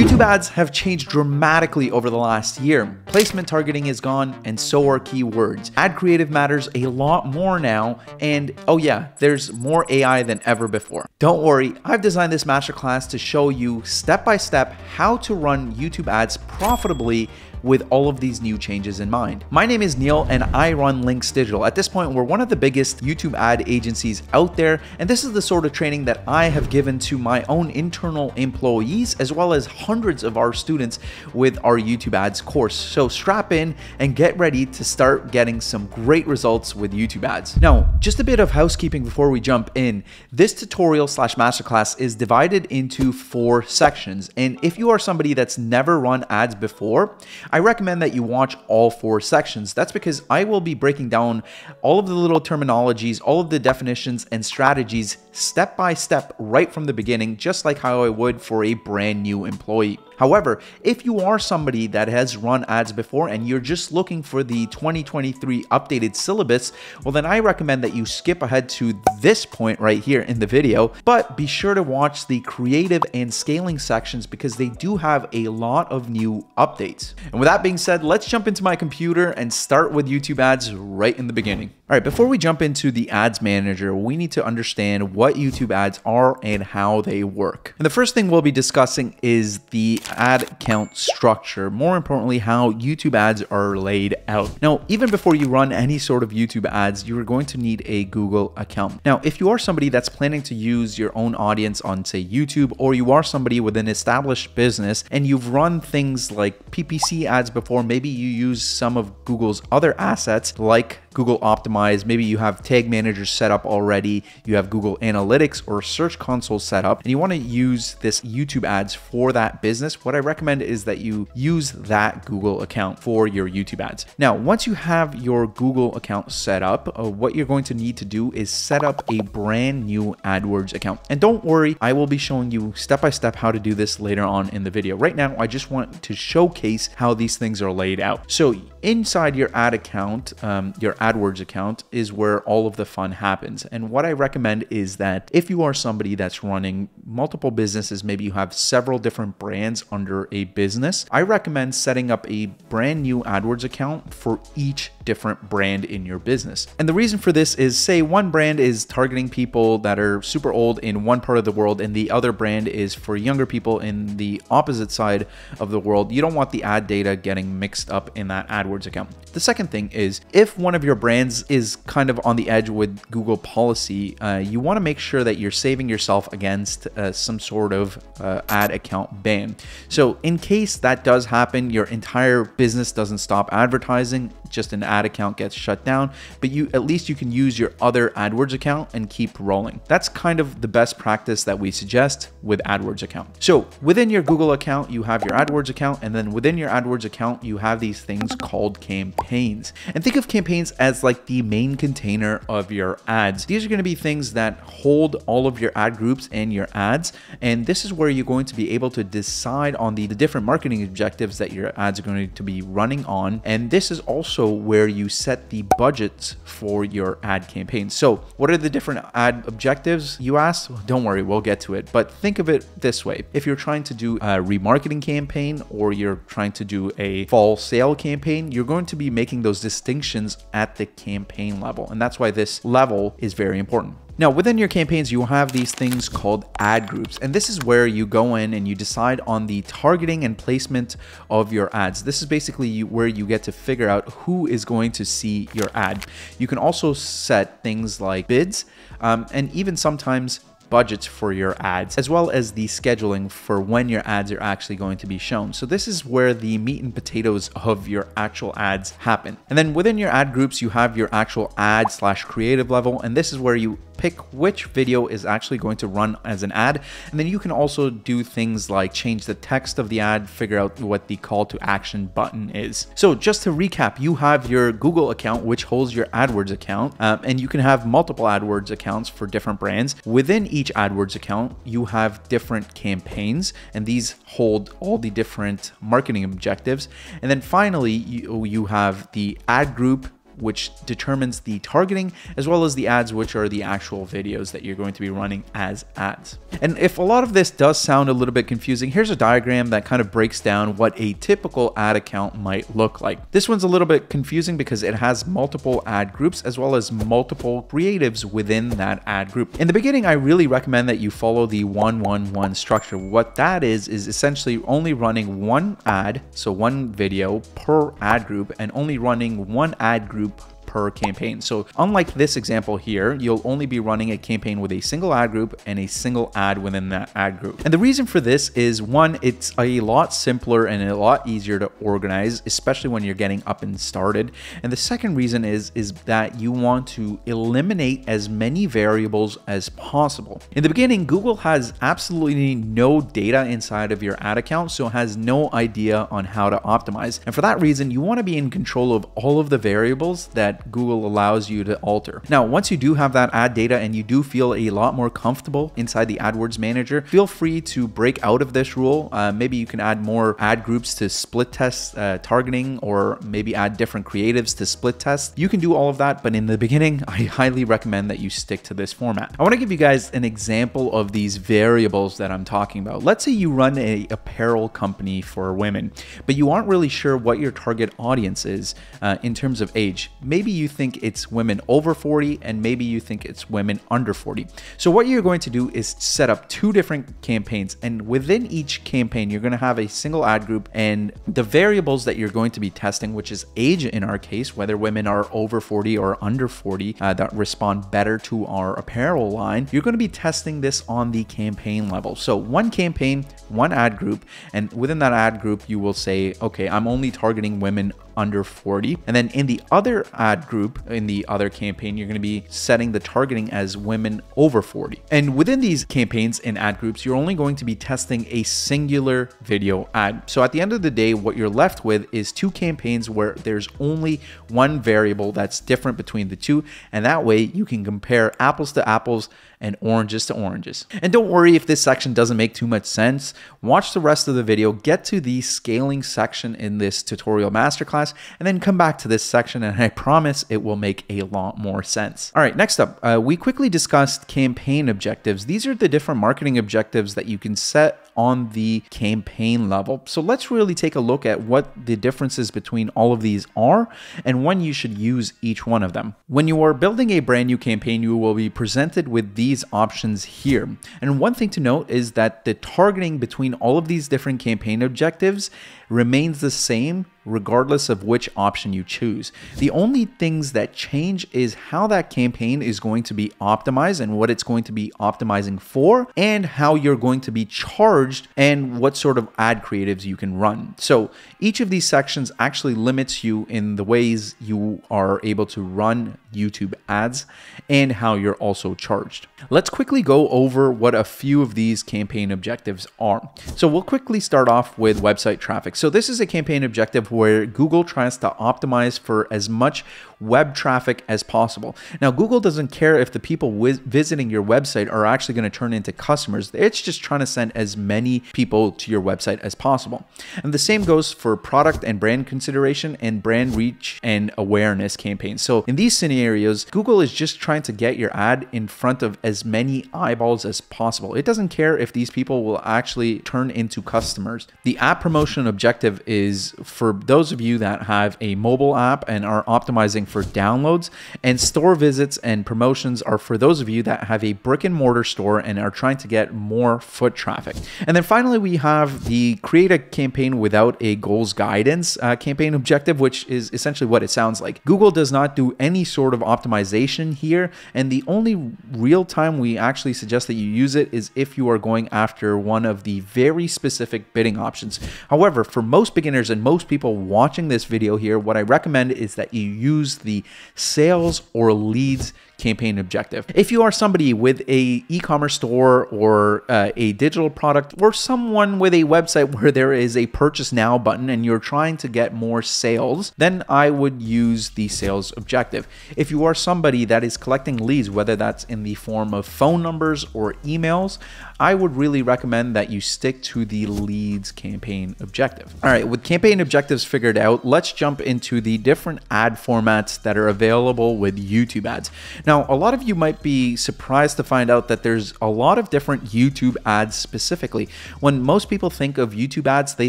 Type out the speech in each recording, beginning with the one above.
YouTube ads have changed dramatically over the last year. Placement targeting is gone, and so are keywords. Ad creative matters a lot more now, and oh yeah, there's more AI than ever before. Don't worry, I've designed this masterclass to show you step by step how to run YouTube ads profitably with all of these new changes in mind. My name is Neil and I run Linx Digital. At this point, we're one of the biggest YouTube ad agencies out there, and this is the sort of training that I have given to my own internal employees as well as hundreds of our students with our YouTube ads course. So strap in and get ready to start getting some great results with YouTube ads. Now, just a bit of housekeeping before we jump in. This tutorial slash masterclass is divided into four sections. And if you are somebody that's never run ads before, I recommend that you watch all four sections. That's because I will be breaking down all of the little terminologies, all of the definitions and strategies step by step right from the beginning, just like how I would for a brand new employee. However, if you are somebody that has run ads before and you're just looking for the 2023 updated syllabus, well then I recommend that you skip ahead to this point right here in the video, but be sure to watch the creative and scaling sections because they do have a lot of new updates. And with that being said, let's jump into my computer and start with YouTube ads right in the beginning. All right, before we jump into the ads manager, we need to understand what YouTube ads are and how they work. And the first thing we'll be discussing is the ad account structure. More importantly, how YouTube ads are laid out. Now, even before you run any sort of YouTube ads, you are going to need a Google account. Now, if you are somebody that's planning to use your own audience on say YouTube, or you are somebody with an established business and you've run things like PPC ads before, maybe you use some of Google's other assets like Google Optimize. Maybe you have tag managers set up already. You have Google Analytics or Search Console set up, and you want to use this YouTube ads for that business. What I recommend is that you use that Google account for your YouTube ads. Now, once you have your Google account set up, uh, what you're going to need to do is set up a brand new AdWords account. And don't worry, I will be showing you step by step how to do this later on in the video. Right now, I just want to showcase how these things are laid out. So inside your ad account, um, your AdWords account is where all of the fun happens. And what I recommend is that if you are somebody that's running multiple businesses, maybe you have several different brands under a business, I recommend setting up a brand new AdWords account for each different brand in your business. And the reason for this is say one brand is targeting people that are super old in one part of the world and the other brand is for younger people in the opposite side of the world. You don't want the ad data getting mixed up in that AdWords account. The second thing is if one of your brands is kind of on the edge with Google policy, uh, you want to make sure that you're saving yourself against uh, some sort of uh, ad account ban. So in case that does happen, your entire business doesn't stop advertising, just an ad account gets shut down, but you at least you can use your other AdWords account and keep rolling. That's kind of the best practice that we suggest with AdWords account. So within your Google account, you have your AdWords account, and then within your AdWords account, you have these things called campaigns. And think of campaigns as like the main container of your ads. These are going to be things that hold all of your ad groups and your ads. And this is where you're going to be able to decide on the, the different marketing objectives that your ads are going to be running on. And this is also where you set the budgets for your ad campaigns. So what are the different ad objectives you asked? Don't worry, we'll get to it. But think of it this way. If you're trying to do a remarketing campaign or you're trying to do a fall sale campaign, you're going to be making those distinctions at the campaign level. And that's why this level is very important. Now, within your campaigns, you have these things called ad groups, and this is where you go in and you decide on the targeting and placement of your ads. This is basically where you get to figure out who is going to see your ad. You can also set things like bids, um, and even sometimes budgets for your ads, as well as the scheduling for when your ads are actually going to be shown. So this is where the meat and potatoes of your actual ads happen. And then within your ad groups, you have your actual ad slash creative level. And this is where you pick which video is actually going to run as an ad. And then you can also do things like change the text of the ad, figure out what the call to action button is. So just to recap, you have your Google account, which holds your AdWords account, um, and you can have multiple AdWords accounts for different brands. Within each AdWords account, you have different campaigns, and these hold all the different marketing objectives. And then finally, you, you have the ad group which determines the targeting, as well as the ads, which are the actual videos that you're going to be running as ads. And if a lot of this does sound a little bit confusing, here's a diagram that kind of breaks down what a typical ad account might look like. This one's a little bit confusing because it has multiple ad groups as well as multiple creatives within that ad group. In the beginning, I really recommend that you follow the 111 structure. What that is, is essentially only running one ad, so one video per ad group, and only running one ad group YouTube per campaign. So unlike this example here, you'll only be running a campaign with a single ad group and a single ad within that ad group. And the reason for this is one, it's a lot simpler and a lot easier to organize, especially when you're getting up and started. And the second reason is, is that you want to eliminate as many variables as possible. In the beginning, Google has absolutely no data inside of your ad account, so has no idea on how to optimize. And for that reason, you want to be in control of all of the variables that Google allows you to alter. Now, once you do have that ad data and you do feel a lot more comfortable inside the AdWords manager, feel free to break out of this rule. Uh, maybe you can add more ad groups to split test uh, targeting or maybe add different creatives to split test. You can do all of that, but in the beginning, I highly recommend that you stick to this format. I want to give you guys an example of these variables that I'm talking about. Let's say you run a apparel company for women, but you aren't really sure what your target audience is uh, in terms of age. Maybe maybe you think it's women over 40 and maybe you think it's women under 40. So what you're going to do is set up two different campaigns and within each campaign, you're going to have a single ad group and the variables that you're going to be testing, which is age in our case, whether women are over 40 or under 40 uh, that respond better to our apparel line, you're going to be testing this on the campaign level. So one campaign, one ad group, and within that ad group, you will say, okay, I'm only targeting women under 40. And then in the other ad group, in the other campaign, you're going to be setting the targeting as women over 40. And within these campaigns and ad groups, you're only going to be testing a singular video ad. So at the end of the day, what you're left with is two campaigns where there's only one variable that's different between the two. And that way you can compare apples to apples and oranges to oranges. And don't worry if this section doesn't make too much sense. Watch the rest of the video, get to the scaling section in this tutorial masterclass, and then come back to this section and I promise it will make a lot more sense. All right, next up, uh, we quickly discussed campaign objectives. These are the different marketing objectives that you can set on the campaign level. So let's really take a look at what the differences between all of these are and when you should use each one of them. When you are building a brand new campaign, you will be presented with these options here. And one thing to note is that the targeting between all of these different campaign objectives remains the same regardless of which option you choose. The only things that change is how that campaign is going to be optimized and what it's going to be optimizing for, and how you're going to be charged and what sort of ad creatives you can run. So each of these sections actually limits you in the ways you are able to run YouTube ads and how you're also charged. Let's quickly go over what a few of these campaign objectives are. So we'll quickly start off with website traffic. So this is a campaign objective where Google tries to optimize for as much web traffic as possible. Now, Google doesn't care if the people visiting your website are actually going to turn into customers. It's just trying to send as many people to your website as possible. And the same goes for product and brand consideration and brand reach and awareness campaigns. So in these scenarios, Google is just trying to get your ad in front of as many eyeballs as possible. It doesn't care if these people will actually turn into customers. The app promotion objective is for those of you that have a mobile app and are optimizing for downloads, and store visits and promotions are for those of you that have a brick and mortar store and are trying to get more foot traffic. And then finally, we have the create a campaign without a goals guidance uh, campaign objective, which is essentially what it sounds like. Google does not do any sort of optimization here, and the only real time we actually suggest that you use it is if you are going after one of the very specific bidding options. However, for most beginners and most people watching this video here, what I recommend is that you use the sales or leads campaign objective. If you are somebody with a e-commerce store or uh, a digital product or someone with a website where there is a purchase now button and you're trying to get more sales, then I would use the sales objective. If you are somebody that is collecting leads, whether that's in the form of phone numbers or emails, I would really recommend that you stick to the leads campaign objective. All right, with campaign objectives figured out, let's jump into the different ad formats that are available with YouTube ads. Now, a lot of you might be surprised to find out that there's a lot of different YouTube ads specifically. When most people think of YouTube ads, they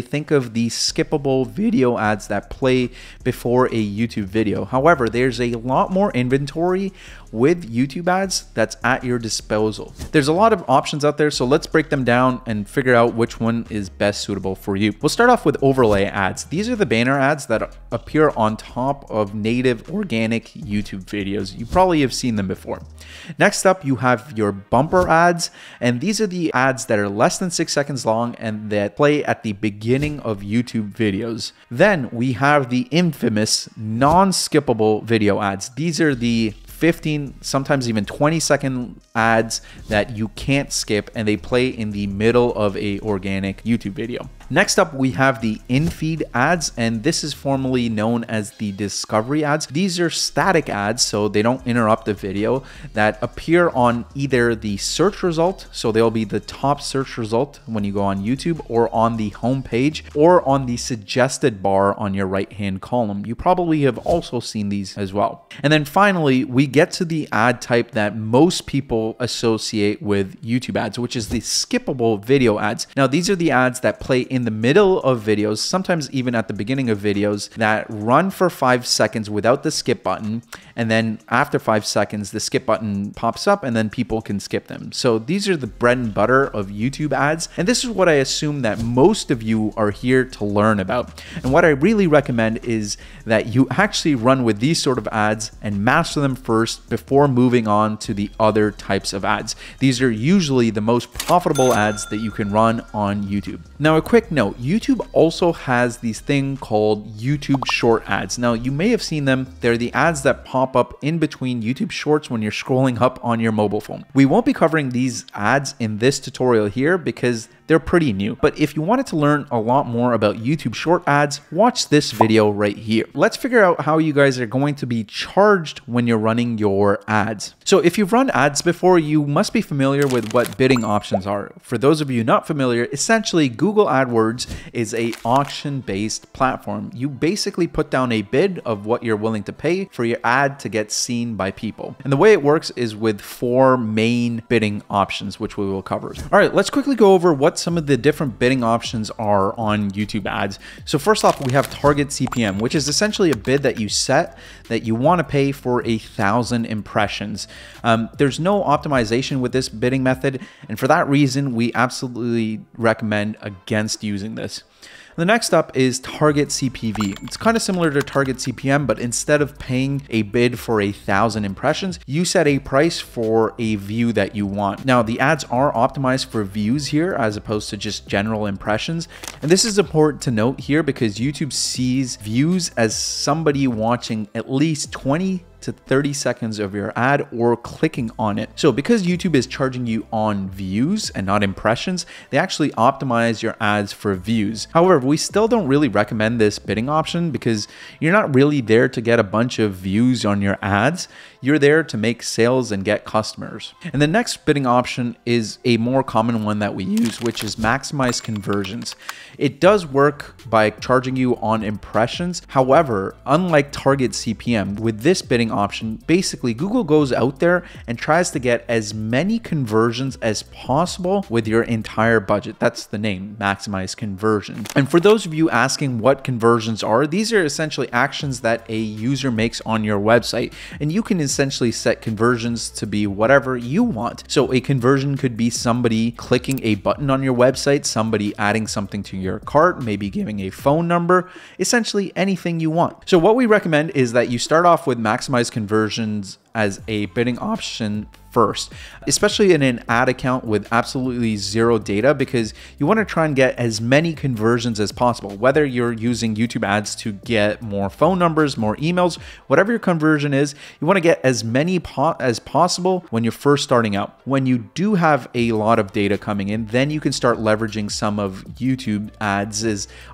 think of the skippable video ads that play before a YouTube video. However, there's a lot more inventory with YouTube ads that's at your disposal. There's a lot of options out there, so let's break them down and figure out which one is best suitable for you. We'll start off with overlay ads. These are the banner ads that appear on top of native organic YouTube videos. You probably have seen them before. Next up, you have your bumper ads, and these are the ads that are less than six seconds long and that play at the beginning of YouTube videos. Then we have the infamous non-skippable video ads. These are the 15, sometimes even 20 second ads that you can't skip and they play in the middle of a organic YouTube video. Next up, we have the in-feed ads, and this is formally known as the discovery ads. These are static ads, so they don't interrupt the video, that appear on either the search result, so they'll be the top search result when you go on YouTube, or on the home page, or on the suggested bar on your right-hand column. You probably have also seen these as well. And then finally, we get to the ad type that most people associate with YouTube ads, which is the skippable video ads. Now, these are the ads that play in the middle of videos, sometimes even at the beginning of videos, that run for five seconds without the skip button. And then after five seconds, the skip button pops up and then people can skip them. So these are the bread and butter of YouTube ads. And this is what I assume that most of you are here to learn about. And what I really recommend is that you actually run with these sort of ads and master them first before moving on to the other types of ads. These are usually the most profitable ads that you can run on YouTube. Now, a quick note, YouTube also has these thing called YouTube short ads. Now you may have seen them. They're the ads that pop up in between YouTube shorts when you're scrolling up on your mobile phone. We won't be covering these ads in this tutorial here because they're pretty new. But if you wanted to learn a lot more about YouTube short ads, watch this video right here. Let's figure out how you guys are going to be charged when you're running your ads. So if you've run ads before, you must be familiar with what bidding options are. For those of you not familiar, essentially Google AdWords is a auction-based platform. You basically put down a bid of what you're willing to pay for your ad to get seen by people. And the way it works is with four main bidding options, which we will cover. All right, let's quickly go over what some of the different bidding options are on YouTube ads. So first off, we have target CPM, which is essentially a bid that you set that you want to pay for a thousand impressions. Um, there's no optimization with this bidding method, and for that reason, we absolutely recommend against using this. The next up is target CPV. It's kind of similar to target CPM, but instead of paying a bid for a thousand impressions, you set a price for a view that you want. Now, the ads are optimized for views here as opposed to just general impressions. And this is important to note here because YouTube sees views as somebody watching at least 20 to 30 seconds of your ad or clicking on it. So because YouTube is charging you on views and not impressions, they actually optimize your ads for views. However, we still don't really recommend this bidding option because you're not really there to get a bunch of views on your ads. You're there to make sales and get customers. And the next bidding option is a more common one that we use, which is maximize conversions. It does work by charging you on impressions. However, unlike target CPM, with this bidding option, basically Google goes out there and tries to get as many conversions as possible with your entire budget. That's the name, maximize conversion. And for those of you asking what conversions are, these are essentially actions that a user makes on your website. And you can essentially set conversions to be whatever you want. So a conversion could be somebody clicking a button on your website, somebody adding something to your cart, maybe giving a phone number, essentially anything you want. So what we recommend is that you start off with maximize conversions as a bidding option first, especially in an ad account with absolutely zero data because you want to try and get as many conversions as possible. Whether you're using YouTube ads to get more phone numbers, more emails, whatever your conversion is, you want to get as many po as possible when you're first starting out. When you do have a lot of data coming in, then you can start leveraging some of YouTube ads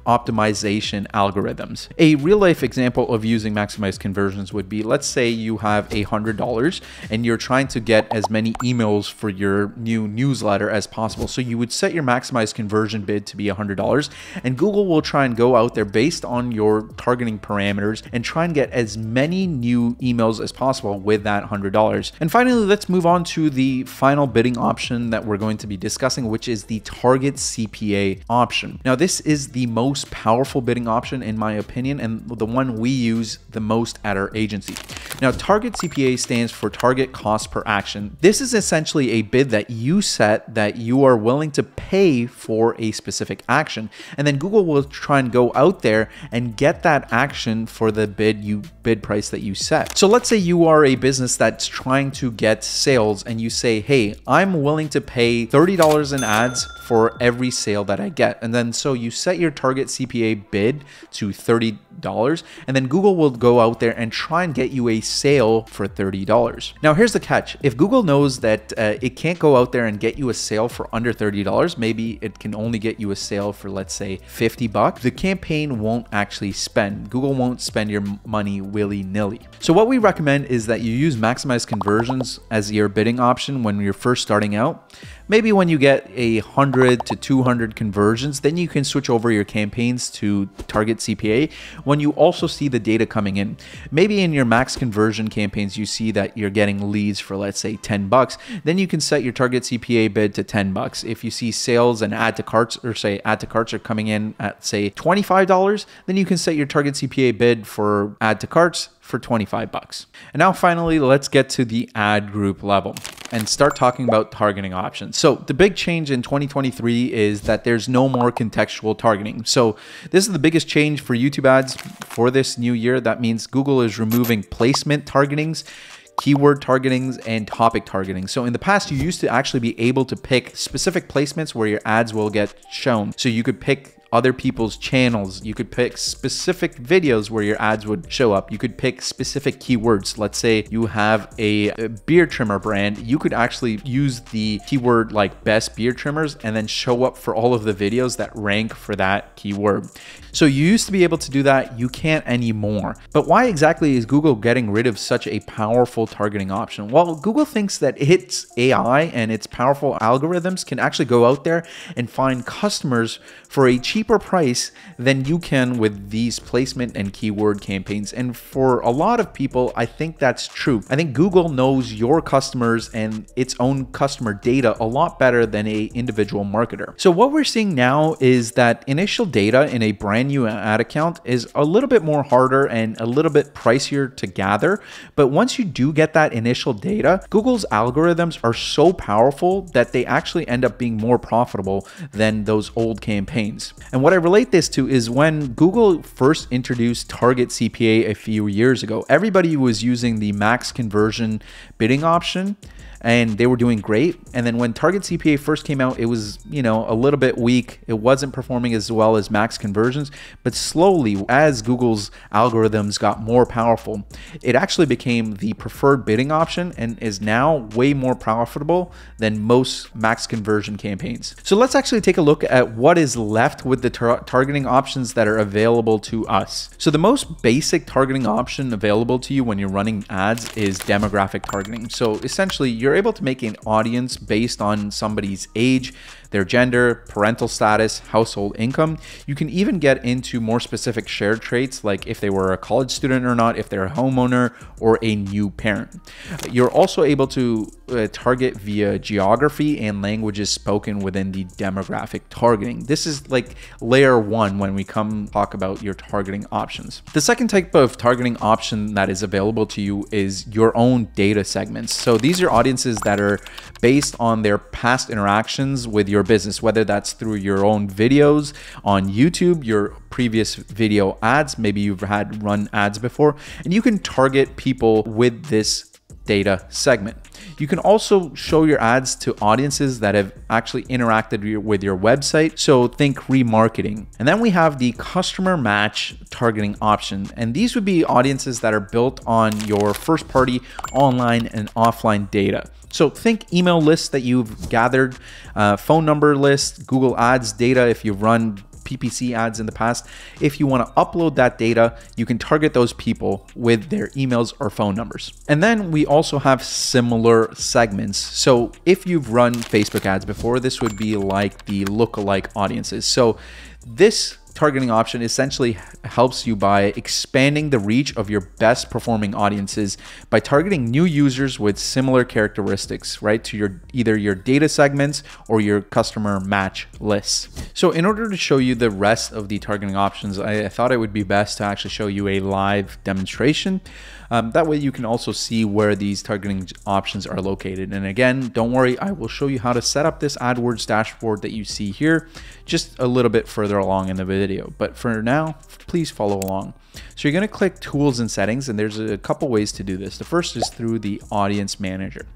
optimization algorithms. A real life example of using maximized conversions would be let's say you have a hundred dollars and you're trying to get as many emails for your new newsletter as possible. So you would set your maximized conversion bid to be $100 and Google will try and go out there based on your targeting parameters and try and get as many new emails as possible with that $100. And finally, let's move on to the final bidding option that we're going to be discussing, which is the target CPA option. Now, this is the most powerful bidding option in my opinion and the one we use the most at our agency. Now, target CPA stands for target cost per action. This is essentially a bid that you set that you are willing to pay for a specific action. And then Google will try and go out there and get that action for the bid you bid price that you set. So let's say you are a business that's trying to get sales and you say, "Hey, I'm willing to pay $30 in ads for every sale that I get." And then so you set your target CPA bid to $30 and then Google will go out there and try and get you a sale for $30. Now here's the catch. If Google knows that uh, it can't go out there and get you a sale for under $30, maybe it can only get you a sale for let's say 50 bucks, the campaign won't actually spend. Google won't spend your money willy-nilly. So what we recommend is that you use maximize conversions as your bidding option when you're first starting out. Maybe when you get a 100 to 200 conversions, then you can switch over your campaigns to target CPA when you also see the data coming in. Maybe in your max conversion campaigns, you see that you're getting leads for let's say 10 bucks, then you can set your target CPA bid to 10 bucks. If you see sales and add to carts or say add to carts are coming in at say $25, then you can set your target CPA bid for add to carts for 25 bucks. And now finally, let's get to the ad group level and start talking about targeting options. So the big change in 2023 is that there's no more contextual targeting. So this is the biggest change for YouTube ads for this new year. That means Google is removing placement targetings keyword targetings and topic targeting. So in the past, you used to actually be able to pick specific placements where your ads will get shown. So you could pick other people's channels. You could pick specific videos where your ads would show up. You could pick specific keywords. Let's say you have a, beard trimmer brand. You could actually use the keyword like best beard trimmers and then show up for all of the videos that rank for that keyword. So you used to be able to do that, you can't anymore. But why exactly is Google getting rid of such a powerful targeting option? Well, Google thinks that its AI and its powerful algorithms can actually go out there and find customers for a cheaper price than you can with these placement and keyword campaigns. And for a lot of people, I think that's true. I think Google knows your customers and its own customer data a lot better than a individual marketer. So what we're seeing now is that initial data in a brand brand new ad account is a little bit more harder and a little bit pricier to gather. But once you do get that initial data, Google's algorithms are so powerful that they actually end up being more profitable than those old campaigns. And what I relate this to is when Google first introduced Target CPA a few years ago, everybody was using the max conversion bidding option and they were doing great. And then when Target CPA first came out, it was, you know, a little bit weak. It wasn't performing as well as max conversions, but slowly as Google's algorithms got more powerful, it actually became the preferred bidding option and is now way more profitable than most max conversion campaigns. So let's actually take a look at what is left with the tar targeting options that are available to us. So the most basic targeting option available to you when you're running ads is demographic targeting. So essentially you're you're able to make an audience based on somebody's age, their gender, parental status, household income. You can even get into more specific shared traits like if they were a college student or not, if they're a homeowner or a new parent. You're also able to uh, target via geography and languages spoken within the demographic targeting. This is like layer one when we come talk about your targeting options. The second type of targeting option that is available to you is your own data segments. So these are audiences that are based on their past interactions with your your business, whether that's through your own videos on YouTube, your previous video ads, maybe you've had run ads before, and you can target people with this data segment. You can also show your ads to audiences that have actually interacted with your website. So think remarketing. And then we have the customer match targeting option. And these would be audiences that are built on your first party online and offline data. So think email lists that you've gathered, uh, phone number lists, Google Ads data if you've run PPC ads in the past. If you want to upload that data, you can target those people with their emails or phone numbers. And then we also have similar segments. So if you've run Facebook ads before, this would be like the lookalike audiences. So this targeting option essentially helps you by expanding the reach of your best performing audiences by targeting new users with similar characteristics, right, to your either your data segments or your customer match lists. So in order to show you the rest of the targeting options, I, I thought it would be best to actually show you a live demonstration. Um, that way you can also see where these targeting options are located. And again, don't worry, I will show you how to set up this AdWords dashboard that you see here just a little bit further along in the video. But for now, please follow along. So you're going to click tools and settings and there's a couple ways to do this. The first is through the audience manager.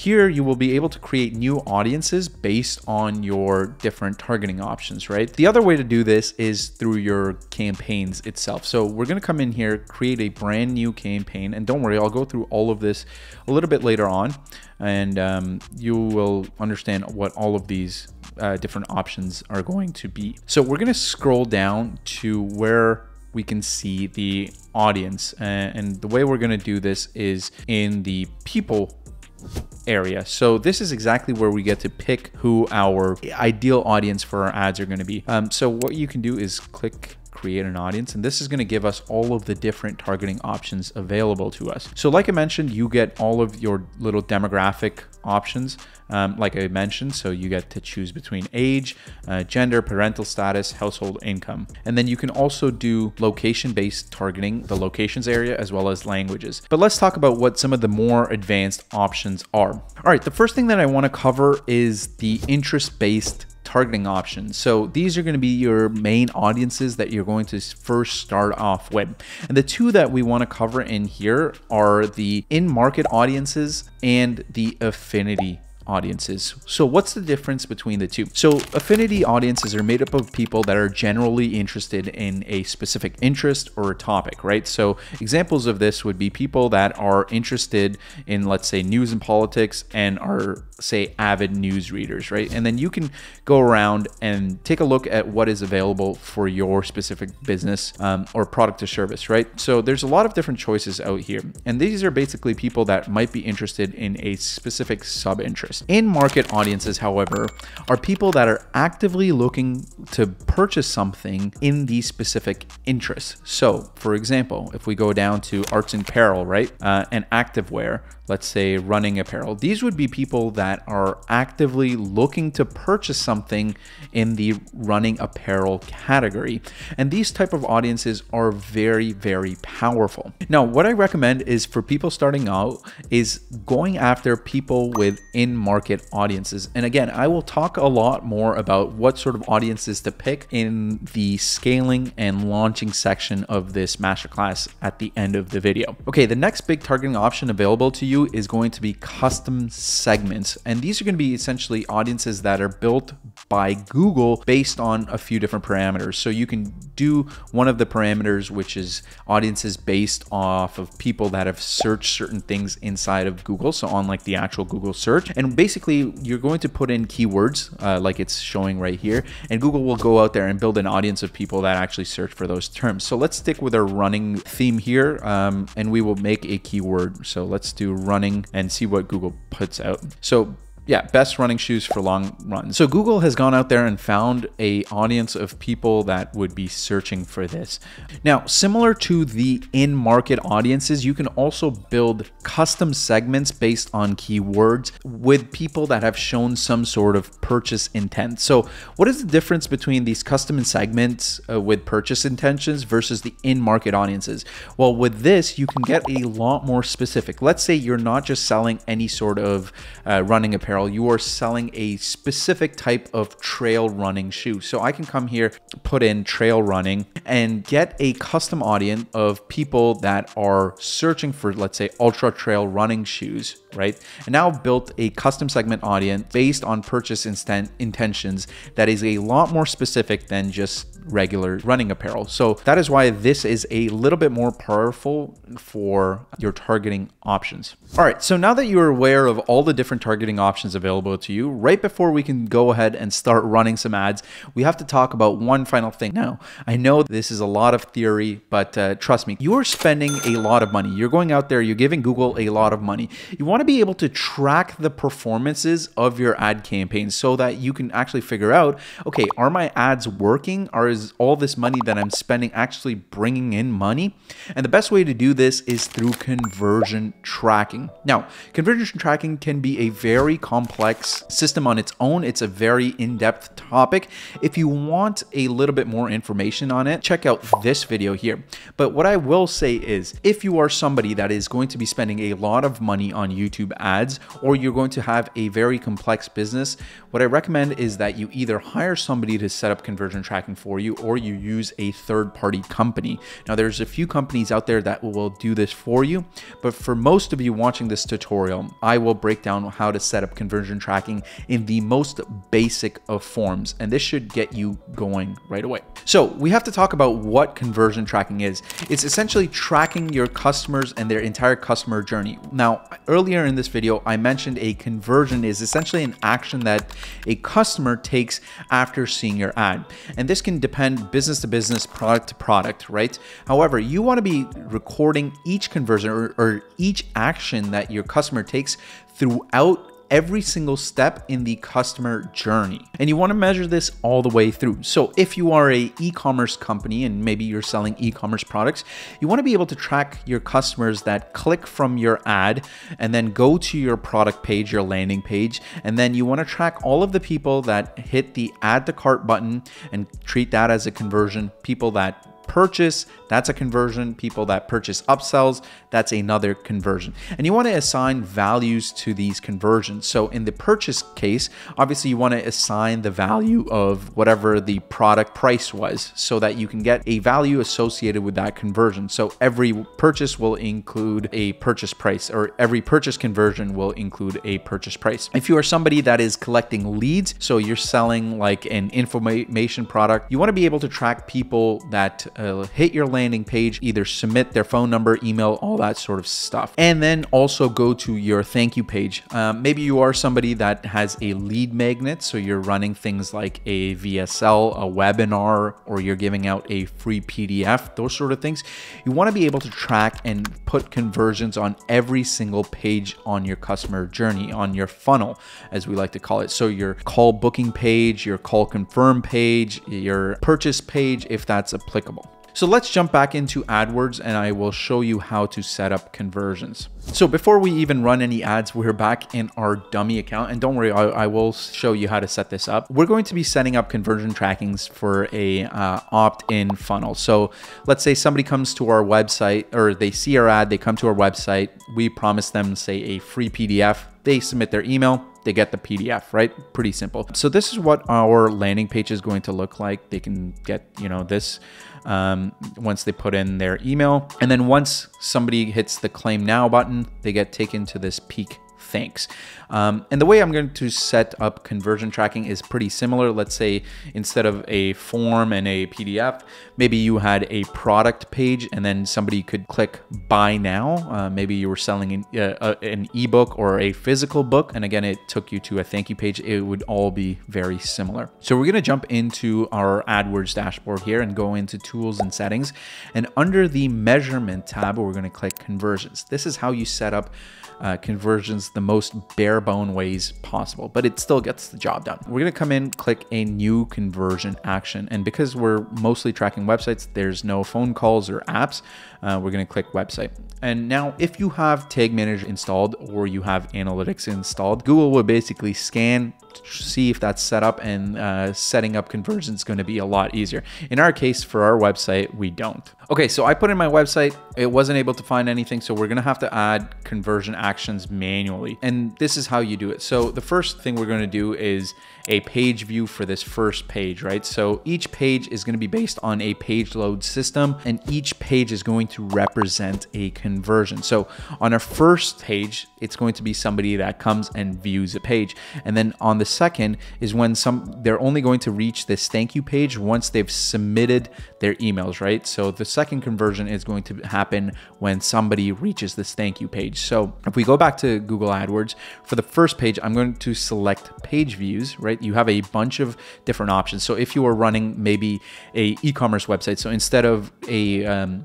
Here you will be able to create new audiences based on your different targeting options, right? The other way to do this is through your campaigns itself. So we're gonna come in here, create a brand new campaign, and don't worry, I'll go through all of this a little bit later on, and um, you will understand what all of these uh, different options are going to be. So we're gonna scroll down to where we can see the audience. And the way we're going to do this is in the people area. So this is exactly where we get to pick who our ideal audience for our ads are going to be. Um, so what you can do is click create an audience and this is going to give us all of the different targeting options available to us. So like I mentioned, you get all of your little demographic options um, like I mentioned. So you get to choose between age, uh, gender, parental status, household income. And then you can also do location-based targeting, the locations area, as well as languages. But let's talk about what some of the more advanced options are. All right, the first thing that I want to cover is the interest-based targeting options. So these are going to be your main audiences that you're going to first start off with. And the two that we want to cover in here are the in-market audiences and the affinity audiences. So what's the difference between the two? So affinity audiences are made up of people that are generally interested in a specific interest or a topic, right? So examples of this would be people that are interested in, let's say, news and politics and are, say, avid news readers, right? And then you can go around and take a look at what is available for your specific business um, or product or service, right? So there's a lot of different choices out here. And these are basically people that might be interested in a specific sub interest. In market audiences, however, are people that are actively looking to purchase something in these specific interests. So, for example, if we go down to arts and apparel, right, uh, and activewear, let's say running apparel, these would be people that are actively looking to purchase something in the running apparel category. And these type of audiences are very, very powerful. Now, what I recommend is for people starting out is going after people with in market audiences. And again, I will talk a lot more about what sort of audiences to pick in the scaling and launching section of this masterclass at the end of the video. Okay, the next big targeting option available to you is going to be custom segments. And these are going to be essentially audiences that are built by Google based on a few different parameters. So you can do one of the parameters, which is audiences based off of people that have searched certain things inside of Google. So on like the actual Google search. And basically you're going to put in keywords uh, like it's showing right here. And Google will go out there and build an audience of people that actually search for those terms. So let's stick with our running theme here um, and we will make a keyword. So let's do running and see what Google puts out. So yeah, best running shoes for long runs. So Google has gone out there and found a audience of people that would be searching for this. Now, similar to the in-market audiences, you can also build custom segments based on keywords with people that have shown some sort of purchase intent. So what is the difference between these custom segments uh, with purchase intentions versus the in-market audiences? Well, with this, you can get a lot more specific. Let's say you're not just selling any sort of uh, running apparel you are selling a specific type of trail running shoe. So I can come here, put in trail running, and get a custom audience of people that are searching for, let's say, ultra trail running shoes, right? And now I've built a custom segment audience based on purchase instant intentions that is a lot more specific than just regular running apparel. So that is why this is a little bit more powerful for your targeting options. All right, so now that you're aware of all the different targeting options available to you, right before we can go ahead and start running some ads, we have to talk about one final thing. Now, I know this is a lot of theory, but uh, trust me, you are spending a lot of money. You're going out there, you're giving Google a lot of money. You want to be able to track the performances of your ad campaign so that you can actually figure out, okay, are my ads working? Are is all this money that I'm spending actually bringing in money? And the best way to do this is through conversion tracking. Now, conversion tracking can be a very complex system on its own. It's a very in-depth topic. If you want a little bit more information on it, check out this video here. But what I will say is if you are somebody that is going to be spending a lot of money on YouTube ads or you're going to have a very complex business, what I recommend is that you either hire somebody to set up conversion tracking for you or you use a third party company. Now, there's a few companies out there that will do this for you, but for most of you watching this tutorial, I will break down how to set up conversion tracking in the most basic of forms, and this should get you going right away. So, we have to talk about what conversion tracking is. It's essentially tracking your customers and their entire customer journey. Now, earlier in this video, I mentioned a conversion is essentially an action that a customer takes after seeing your ad. And this can depend business to business, product to product, right? However, you want to be recording each conversion or, or each action that your customer takes throughout every single step in the customer journey. And you want to measure this all the way through. So if you are a e-commerce company and maybe you're selling e-commerce products, you want to be able to track your customers that click from your ad and then go to your product page, your landing page, and then you want to track all of the people that hit the add to cart button and treat that as a conversion, people that purchase, that's a conversion. People that purchase upsells, that's another conversion. And you want to assign values to these conversions. So in the purchase case, obviously you want to assign the value of whatever the product price was so that you can get a value associated with that conversion. So every purchase will include a purchase price or every purchase conversion will include a purchase price. If you are somebody that is collecting leads, so you're selling like an information product, you want to be able to track people that uh, hit your landing page, either submit their phone number, email, all that sort of stuff. And then also go to your thank you page. Um, maybe you are somebody that has a lead magnet, so you're running things like a VSL, a webinar, or you're giving out a free PDF, those sort of things. You want to be able to track and put conversions on every single page on your customer journey, on your funnel, as we like to call it. So your call booking page, your call confirm page, your purchase page, if that's applicable. So let's jump back into AdWords and I will show you how to set up conversions. So before we even run any ads, we're back in our dummy account. And don't worry, I, I will show you how to set this up. We're going to be setting up conversion trackings for a uh, opt-in funnel. So let's say somebody comes to our website or they see our ad, they come to our website. We promise them, say, a free PDF. They submit their email they get the PDF, right? Pretty simple. So this is what our landing page is going to look like. They can get, you know, this um, once they put in their email. And then once somebody hits the claim now button, they get taken to this peak thanks. Um, and the way I'm going to set up conversion tracking is pretty similar. Let's say instead of a form and a PDF, maybe you had a product page and then somebody could click buy now. Uh, maybe you were selling an, uh, an ebook or a physical book. And again, it took you to a thank you page. It would all be very similar. So we're going to jump into our AdWords dashboard here and go into tools and settings. And under the measurement tab, we're going to click conversions. This is how you set up uh, conversions the most bare bone ways possible, but it still gets the job done. We're gonna come in, click a new conversion action. And because we're mostly tracking websites, there's no phone calls or apps. Uh, we're gonna click website. And now if you have Tag Manager installed or you have analytics installed, Google will basically scan to see if that's set up and uh, setting up conversions is going to be a lot easier. In our case, for our website, we don't. Okay, so I put in my website. It wasn't able to find anything, so we're gonna have to add conversion actions manually. And this is how you do it. So the first thing we're gonna do is a page view for this first page, right? So each page is gonna be based on a page load system, and each page is going to represent a conversion. So on our first page, it's going to be somebody that comes and views a page. And then on the second is when some they're only going to reach this thank you page once they've submitted their emails, right? So the second conversion is going to happen when somebody reaches this thank you page. So if we go back to Google AdWords, for the first page, I'm going to select page views, right? You have a bunch of different options. So if you are running maybe a e-commerce website, so instead of a um,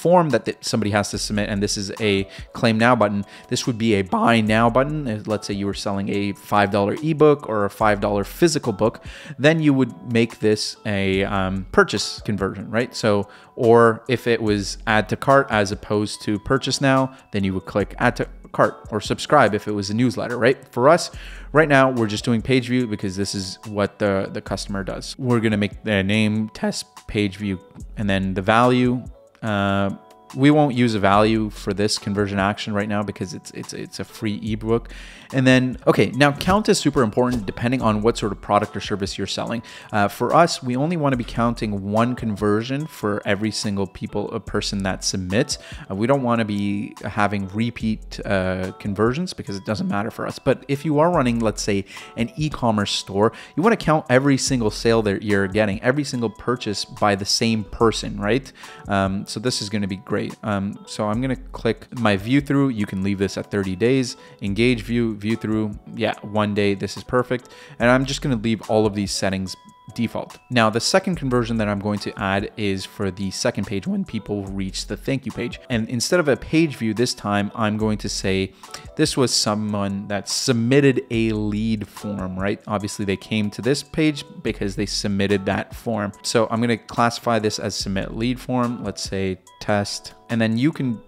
form that somebody has to submit and this is a claim now button. This would be a buy now button. Let's say you were selling a $5 ebook or a $5 physical book then you would make this a um, purchase conversion right? So or if it was add to cart as opposed to purchase now then you would click add to cart or subscribe if it was a newsletter right? For us right now we're just doing page view because this is what the the customer does. We're going to make the name test page view and then the value uh, we won't use a value for this conversion action right now because it's it's it's a free ebook. And then okay, now count is super important depending on what sort of product or service you're selling. Uh, for us, we only want to be counting one conversion for every single people a person that submits. Uh, we don't want to be having repeat uh, conversions because it doesn't matter for us. But if you are running, let's say, an e-commerce store, you want to count every single sale that you're getting, every single purchase by the same person, right? Um, so this is going to be great great. Um, so I'm gonna click my view through. You can leave this at 30 days. Engage view, view through. Yeah, one day, this is perfect. And I'm just gonna leave all of these settings default. Now, the second conversion that I'm going to add is for the second page when people reach the thank you page. And instead of a page view this time, I'm going to say this was someone that submitted a lead form, right? Obviously, they came to this page because they submitted that form. So I'm going to classify this as submit lead form. Let's say test. And then you can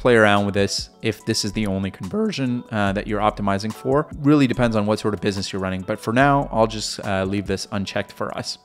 play around with this if this is the only conversion uh, that you're optimizing for. Really depends on what sort of business you're running. But for now, I'll just uh, leave this unchecked for us.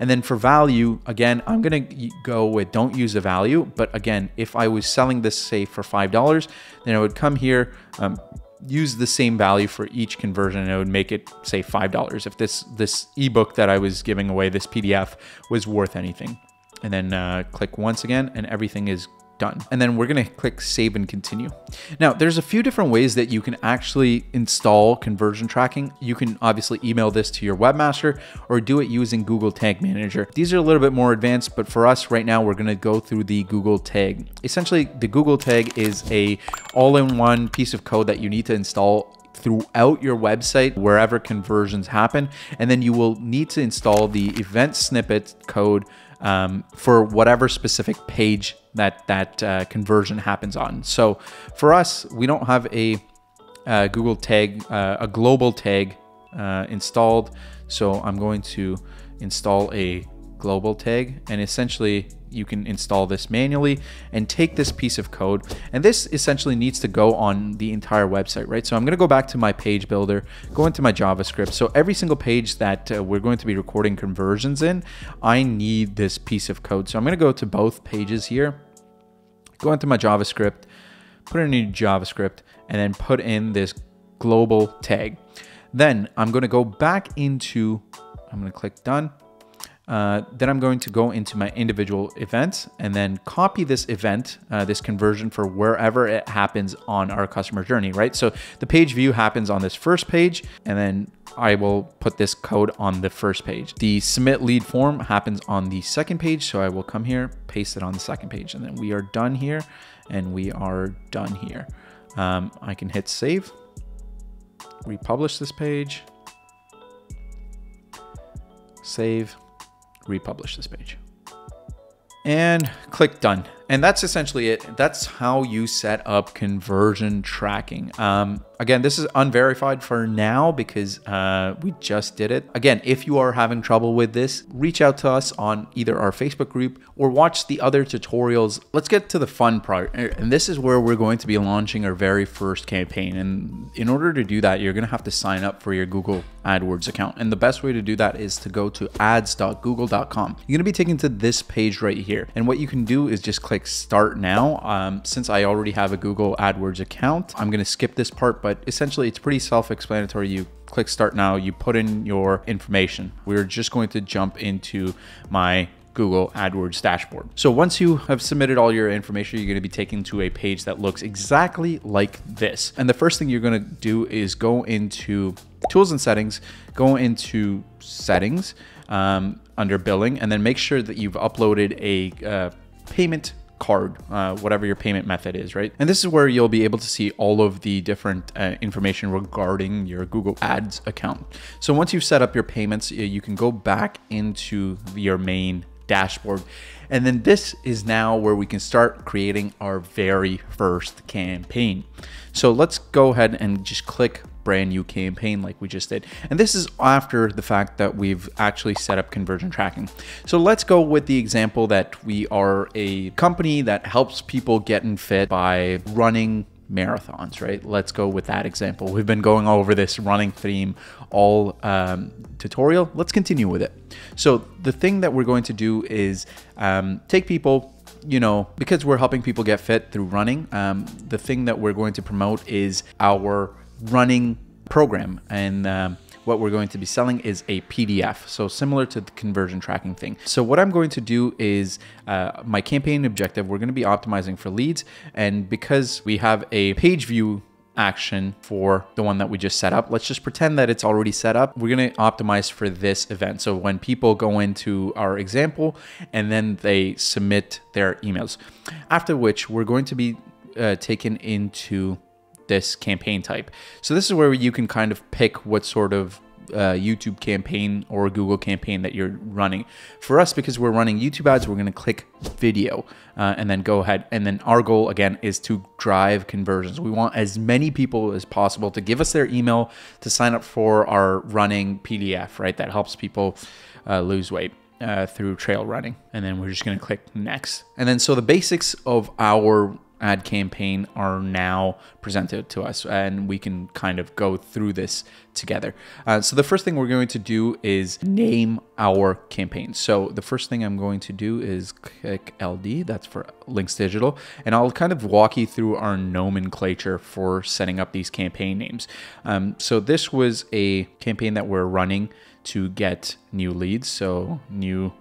And then for value, again, I'm going to go with don't use a value. But again, if I was selling this, say, for $5, then I would come here, um, use the same value for each conversion and it would make it say $5 if this this ebook that I was giving away this PDF was worth anything and then uh, click once again and everything is done. And then we're gonna click save and continue. Now, there's a few different ways that you can actually install conversion tracking. You can obviously email this to your webmaster or do it using Google Tag Manager. These are a little bit more advanced, but for us right now, we're gonna go through the Google Tag. Essentially, the Google Tag is a all-in-one piece of code that you need to install throughout your website wherever conversions happen and then you will need to install the event snippet code um, for whatever specific page that that uh, conversion happens on. So for us, we don't have a uh, Google tag, uh, a global tag uh, installed. So I'm going to install a global tag and essentially you can install this manually and take this piece of code. And this essentially needs to go on the entire website right? So i'm going to go back to my page builder go into my javascript. So every single page that uh, we're going to be recording conversions in i need this piece of code. So i'm going to go to both pages here go into my javascript put in a new javascript and then put in this global tag. Then i'm going to go back into i'm going to click done uh, then I'm going to go into my individual events and then copy this event, uh, this conversion for wherever it happens on our customer journey, right? So the page view happens on this first page and then I will put this code on the first page. The submit lead form happens on the second page. So I will come here, paste it on the second page and then we are done here and we are done here. Um, I can hit save, republish this page, save, republish this page. And click done. And that's essentially it. That's how you set up conversion tracking. Um, again, this is unverified for now because uh, we just did it. Again, if you are having trouble with this, reach out to us on either our Facebook group or watch the other tutorials. Let's get to the fun part. And this is where we're going to be launching our very first campaign. And in order to do that, you're going to have to sign up for your Google AdWords account. And the best way to do that is to go to ads.google.com. You're going to be taken to this page right here. And what you can do is just click start now. Um, since I already have a Google AdWords account, I'm going to skip this part, but essentially it's pretty self-explanatory. You click start now, you put in your information. We're just going to jump into my Google AdWords dashboard. So once you have submitted all your information, you're to be taken to a page that looks exactly like this. And the first thing you're going to do is go into tools and settings, go into settings um, under billing, and then make sure that you've uploaded a uh, payment card, uh, whatever your payment method is, right? And this is where you'll be able to see all of the different uh, information regarding your Google Ads account. So once you've set up your payments, you can go back into your main dashboard. And then this is now where we can start creating our very first campaign. So let's go ahead and just click brand new campaign like we just did. And this is after the fact that we've actually set up conversion tracking. So let's go with the example that we are a company that helps people get in fit by running marathons, right? Let's go with that example. We've been going over this running theme all um, tutorial. Let's continue with it. So the thing that we're going to do is um, take people you know, because we're helping people get fit through running, um, the thing that we're going to promote is our running program. And um, what we're going to be selling is a PDF. So similar to the conversion tracking thing. So what I'm going to do is uh, my campaign objective, we're going to be optimizing for leads. And because we have a page view action for the one that we just set up. Let's just pretend that it's already set up. We're going to optimize for this event. So when people go into our example and then they submit their emails, after which we're going to be uh, taken into this campaign type. So this is where you can kind of pick what sort of uh, YouTube campaign or Google campaign that you're running. For us, because we're running YouTube ads, we're going to click video uh, and then go ahead. And then our goal again is to drive conversions. We want as many people as possible to give us their email to sign up for our running PDF, right? That helps people uh, lose weight. Uh, through trail running and then we're just going to click next and then so the basics of our ad campaign are now presented to us and we can kind of go through this together. Uh, so the first thing we're going to do is name our campaign. So the first thing I'm going to do is click LD, that's for Linx Digital, and I'll kind of walk you through our nomenclature for setting up these campaign names. Um, so this was a campaign that we're running to get new leads, so new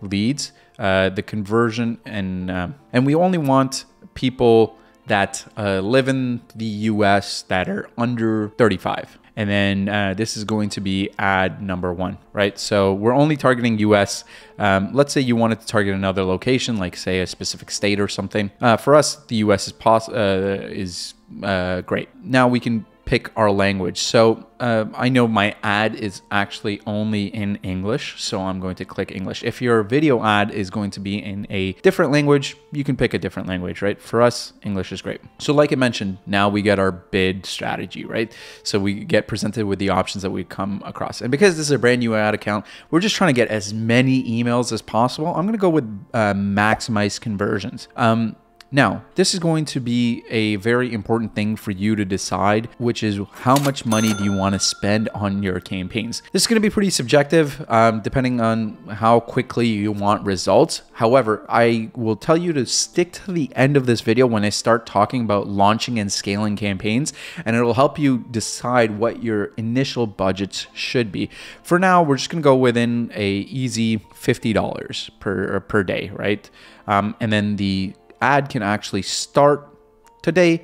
leads, uh, the conversion, and uh, and we only want people that uh, live in the US that are under 35. And then uh, this is going to be ad number one, right? So we're only targeting US. Um, let's say you wanted to target another location, like say a specific state or something. Uh, for us, the US is, pos- uh, is uh, great. Now we can pick our language. So uh, I know my ad is actually only in English, so I'm going to click English. If your video ad is going to be in a different language, you can pick a different language, right? For us, English is great. So like I mentioned, now we get our bid strategy, right? So we get presented with the options that we come across. And because this is a brand new ad account, we're just trying to get as many emails as possible. I'm going to go with uh, maximize conversions. Um, now, this is going to be a very important thing for you to decide, which is how much money do you want to spend on your campaigns. This is going to be pretty subjective, um, depending on how quickly you want results. However, I will tell you to stick to the end of this video when I start talking about launching and scaling campaigns, and it will help you decide what your initial budgets should be. For now, we're just going to go within a easy $50 per, per day, right? Um, and then the ad can actually start today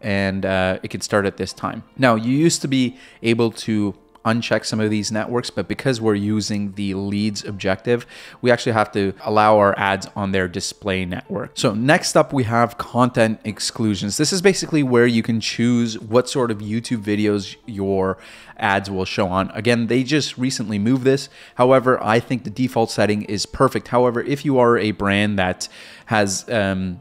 and uh, it can start at this time. Now, you used to be able to uncheck some of these networks, but because we're using the leads objective, we actually have to allow our ads on their display network. So next up, we have content exclusions. This is basically where you can choose what sort of YouTube videos your ads will show on. Again, they just recently moved this. However, I think the default setting is perfect. However, if you are a brand that has um,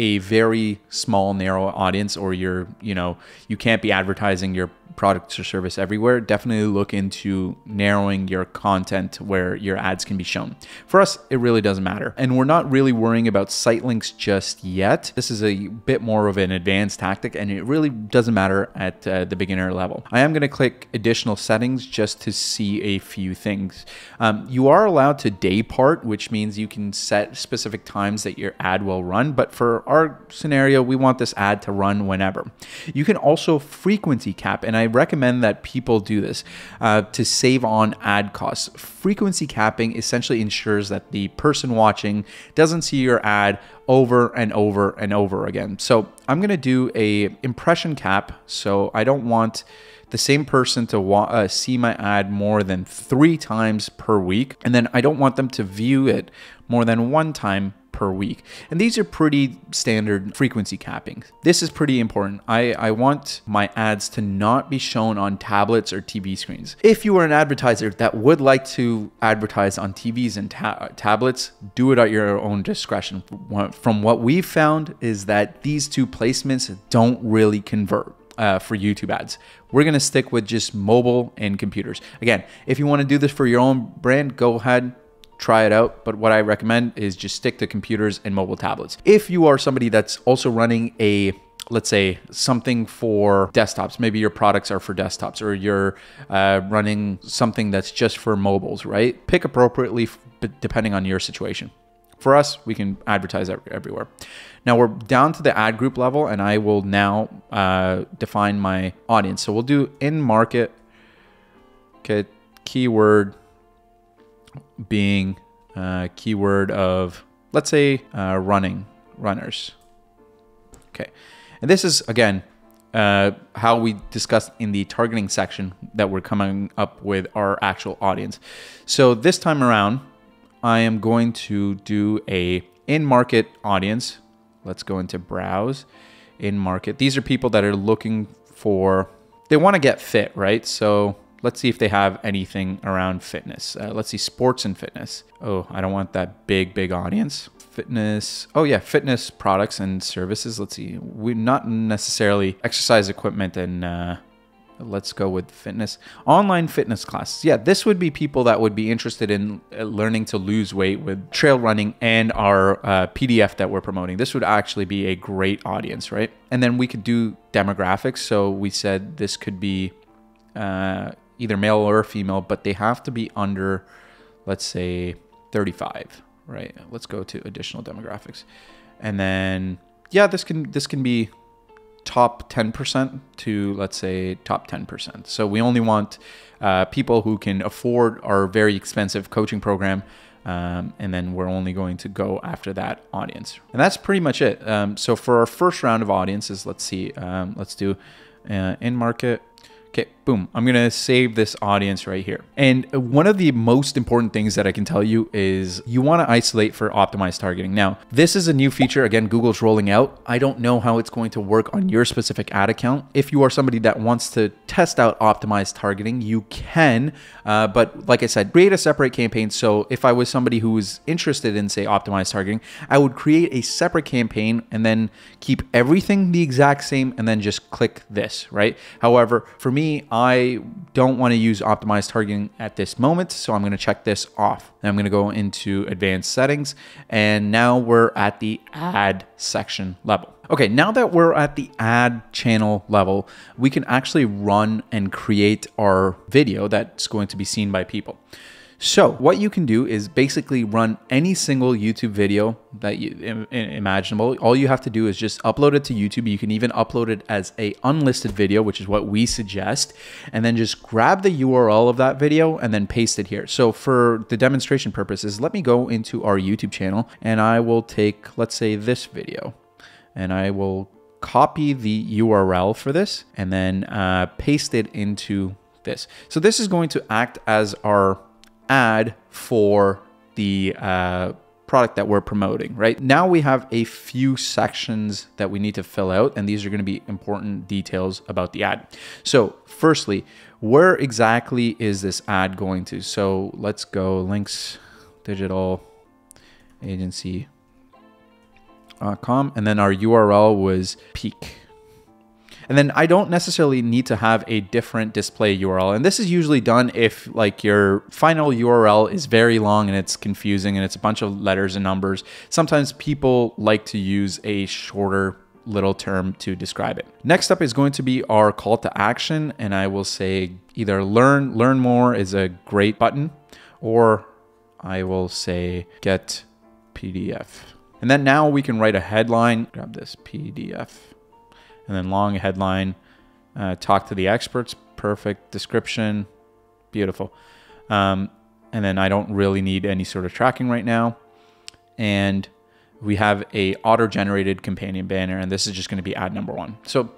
a very small narrow audience or you're you know you can't be advertising your product or service everywhere definitely look into narrowing your content where your ads can be shown. For us it really doesn't matter. And we're not really worrying about site links just yet. This is a bit more of an advanced tactic and it really doesn't matter at uh, the beginner level. I am going to click additional settings just to see a few things. Um, you are allowed to day part which means you can set specific times that your ad will run but for our scenario, we want this ad to run whenever. You can also frequency cap, and I recommend that people do this uh, to save on ad costs. Frequency capping essentially ensures that the person watching doesn't see your ad over and over and over again. So I'm gonna do a impression cap. So I don't want the same person to uh, see my ad more than three times per week, and then I don't want them to view it more than one time per week. And these are pretty standard frequency cappings. This is pretty important. I, I want my ads to not be shown on tablets or TV screens. If you are an advertiser that would like to advertise on TVs and ta tablets, do it at your own discretion. From what we've found is that these two placements don't really convert. Uh, for YouTube ads. We're going to stick with just mobile and computers. Again, if you want to do this for your own brand, go ahead, try it out. But what I recommend is just stick to computers and mobile tablets. If you are somebody that's also running a let's say something for desktops maybe your products are for desktops or you're uh, running something that's just for mobiles right pick appropriately depending on your situation for us we can advertise everywhere now we're down to the ad group level and i will now uh, define my audience so we'll do in market okay keyword being a keyword of, let's say, uh, running, runners. Okay. And this is, again, uh, how we discussed in the targeting section that we're coming up with our actual audience. So this time around, I am going to do a in-market audience. Let's go into browse, in-market. These are people that are looking for, they want to get fit, right? So Let's see if they have anything around fitness. Uh, let's see sports and fitness. Oh, I don't want that big, big audience. Fitness. Oh yeah, fitness products and services. Let's see. We not necessarily exercise equipment and uh, let's go with fitness. Online fitness classes. Yeah, this would be people that would be interested in uh, learning to lose weight with trail running and our uh, PDF that we're promoting. This would actually be a great audience, right? And then we could do demographics. So we said this could be uh, either male or female, but they have to be under, let's say, 35, right? Let's go to additional demographics. And then, yeah, this can this can be top 10% to let's say top 10%. So we only want uh, people who can afford our very expensive coaching program. Um, and then we're only going to go after that audience. And that's pretty much it. Um, so for our first round of audiences, let's see, um, let's do uh, in market Okay, boom. I'm to save this audience right here. And one of the most important things that I can tell you is you want to isolate for optimized targeting. Now, this is a new feature. Again, Google's rolling out. I don't know how it's going to work on your specific ad account. If you are somebody that wants to test out optimized targeting, you can. Uh, but like I said, create a separate campaign. So if I was somebody who was interested in, say, optimized targeting, I would create a separate campaign and then keep everything the exact same and then just click this, right? However, for me, I don't want to use optimized targeting at this moment, so I'm going to check this off. And I'm going to go into advanced settings, and now we're at the ad section level. Okay, now that we're at the ad channel level, we can actually run and create our video that's going to be seen by people. So what you can do is basically run any single YouTube video that you imaginable. All you have to do is just upload it to YouTube. You can even upload it as a unlisted video, which is what we suggest, and then just grab the URL of that video and then paste it here. So for the demonstration purposes, let me go into our YouTube channel and I will take, let's say this video and I will copy the URL for this and then uh, paste it into this. So this is going to act as our ad for the uh, product that we're promoting, right? Now we have a few sections that we need to fill out, and these are going to be important details about the ad. So, firstly, where exactly is this ad going to? So, let's go links, digital agency com, and then our URL was peak. And then I don't necessarily need to have a different display URL. And this is usually done if like your final URL is very long and it's confusing and it's a bunch of letters and numbers. Sometimes people like to use a shorter little term to describe it. Next up is going to be our call to action. And I will say either learn, learn more is a great button, or I will say get PDF. And then now we can write a headline, grab this PDF and then long headline, uh, talk to the experts, perfect description, beautiful. Um, and then I don't really need any sort of tracking right now. And we have a auto-generated companion banner, and this is just going to be ad number one. So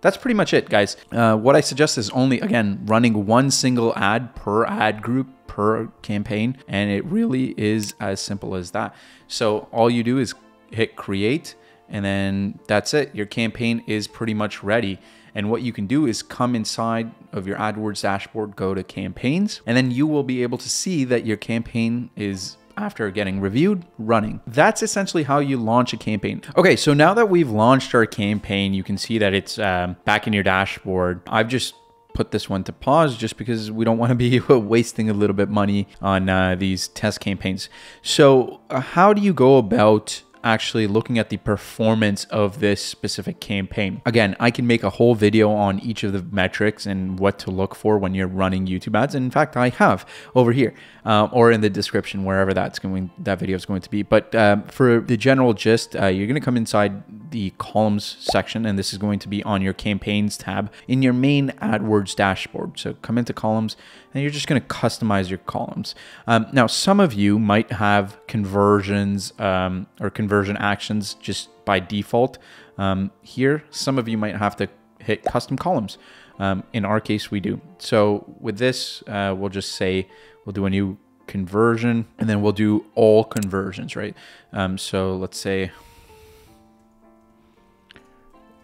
that's pretty much it, guys. Uh, what I suggest is only, again, running one single ad per ad group per campaign, and it really is as simple as that. So all you do is hit create, and then that's it. Your campaign is pretty much ready. And what you can do is come inside of your AdWords dashboard, go to campaigns, and then you will be able to see that your campaign is after getting reviewed, running. That's essentially how you launch a campaign. Okay, so now that we've launched our campaign, you can see that it's um, back in your dashboard. I've just put this one to pause just because we don't want to be wasting a little bit money on uh, these test campaigns. So uh, how do you go about actually looking at the performance of this specific campaign. Again, I can make a whole video on each of the metrics and what to look for when you're running YouTube ads. And in fact, I have over here uh, or in the description, wherever that's going, that video is going to be. But um, for the general gist, uh, you're going to come inside the columns section, and this is going to be on your campaigns tab in your main AdWords dashboard. So come into columns, and you're just going to customize your columns. Um, now, some of you might have conversions um, or conversion actions just by default. Um, here, some of you might have to hit custom columns. Um, in our case, we do. So with this, uh, we'll just say we'll do a new conversion, and then we'll do all conversions, right? Um, so let's say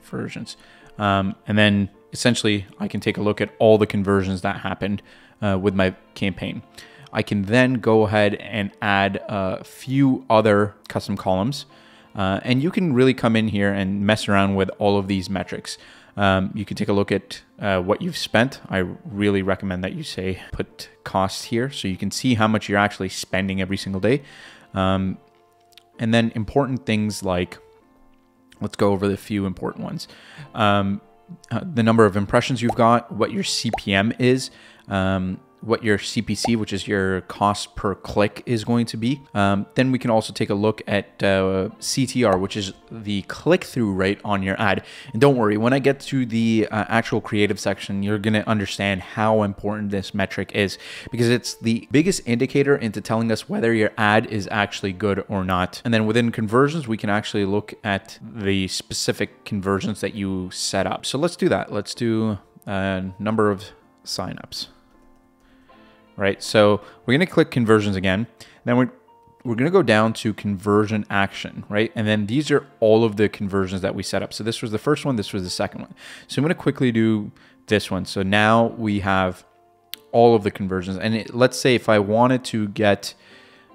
versions. Um, and then essentially I can take a look at all the conversions that happened uh, with my campaign. I can then go ahead and add a few other custom columns. Uh, and you can really come in here and mess around with all of these metrics. Um, you can take a look at uh, what you've spent. I really recommend that you say put costs here so you can see how much you're actually spending every single day. Um, and then important things like, let's go over the few important ones. Um, uh, the number of impressions you've got, what your CPM is, um, what your CPC, which is your cost per click, is going to be. Um, then we can also take a look at uh, CTR, which is the click through rate on your ad. And don't worry, when I get to the uh, actual creative section, you're going to understand how important this metric is because it's the biggest indicator into telling us whether your ad is actually good or not. And then within conversions, we can actually look at the specific conversions that you set up. So let's do that. Let's do a uh, number of signups right? So we're to click conversions again. Then we're, we're to go down to conversion action, right? And then these are all of the conversions that we set up. So this was the first one, this was the second one. So I'm to quickly do this one. So now we have all of the conversions. And it, let's say if I wanted to get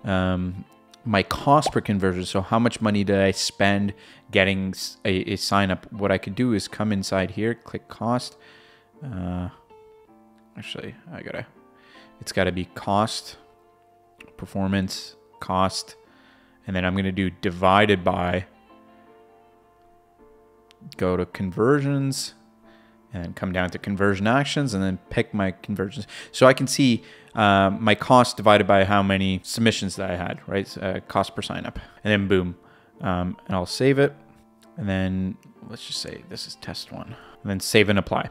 um, my cost per conversion, so how much money did I spend getting a, a sign up, what I could do is come inside here, click cost. Uh, actually, I gotta it's got to be cost, performance, cost, and then I'm going to do divided by, go to conversions, and come down to conversion actions, and then pick my conversions. So I can see um, my cost divided by how many submissions that I had, right? Uh, cost per sign up, and then boom. Um, and I'll save it. And then let's just say this is test one and then save and apply.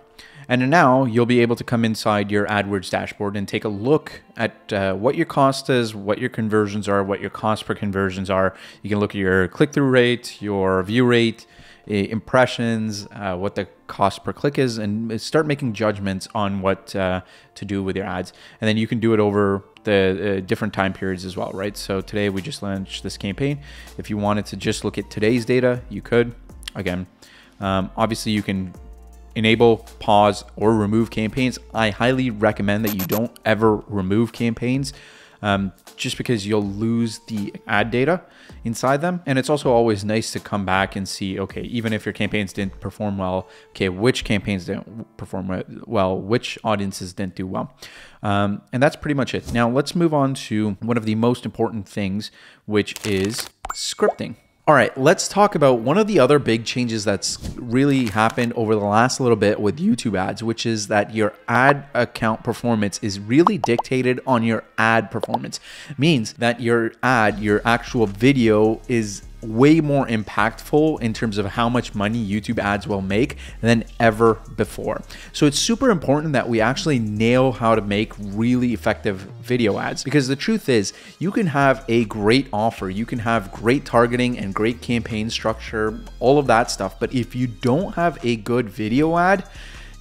And now you'll be able to come inside your AdWords dashboard and take a look at uh, what your cost is, what your conversions are, what your cost per conversions are. You can look at your click-through rate, your view rate, impressions, uh, what the cost per click is, and start making judgments on what uh, to do with your ads. And then you can do it over the uh, different time periods as well, right? So today we just launched this campaign. If you wanted to just look at today's data, you could. Again, um, obviously you can enable, pause, or remove campaigns. I highly recommend that you don't ever remove campaigns. um, just because you'll lose the ad data inside them. And it's also always nice to come back and see, okay, even if your campaigns didn't perform well, okay, which campaigns didn't perform well, which audiences didn't do well. Um, and that's pretty much it. Now let's move on to one of the most important things, which is scripting. All right, let's talk about one of the other big changes that's really happened over the last little bit with YouTube ads, which is that your ad account performance is really dictated on your ad performance. Means that your ad, your actual video is way more impactful in terms of how much money YouTube ads will make than ever before. So it's super important that we actually nail how to make really effective video ads because the truth is you can have a great offer, you can have great targeting and great campaign structure, all of that stuff, but if you don't have a good video ad,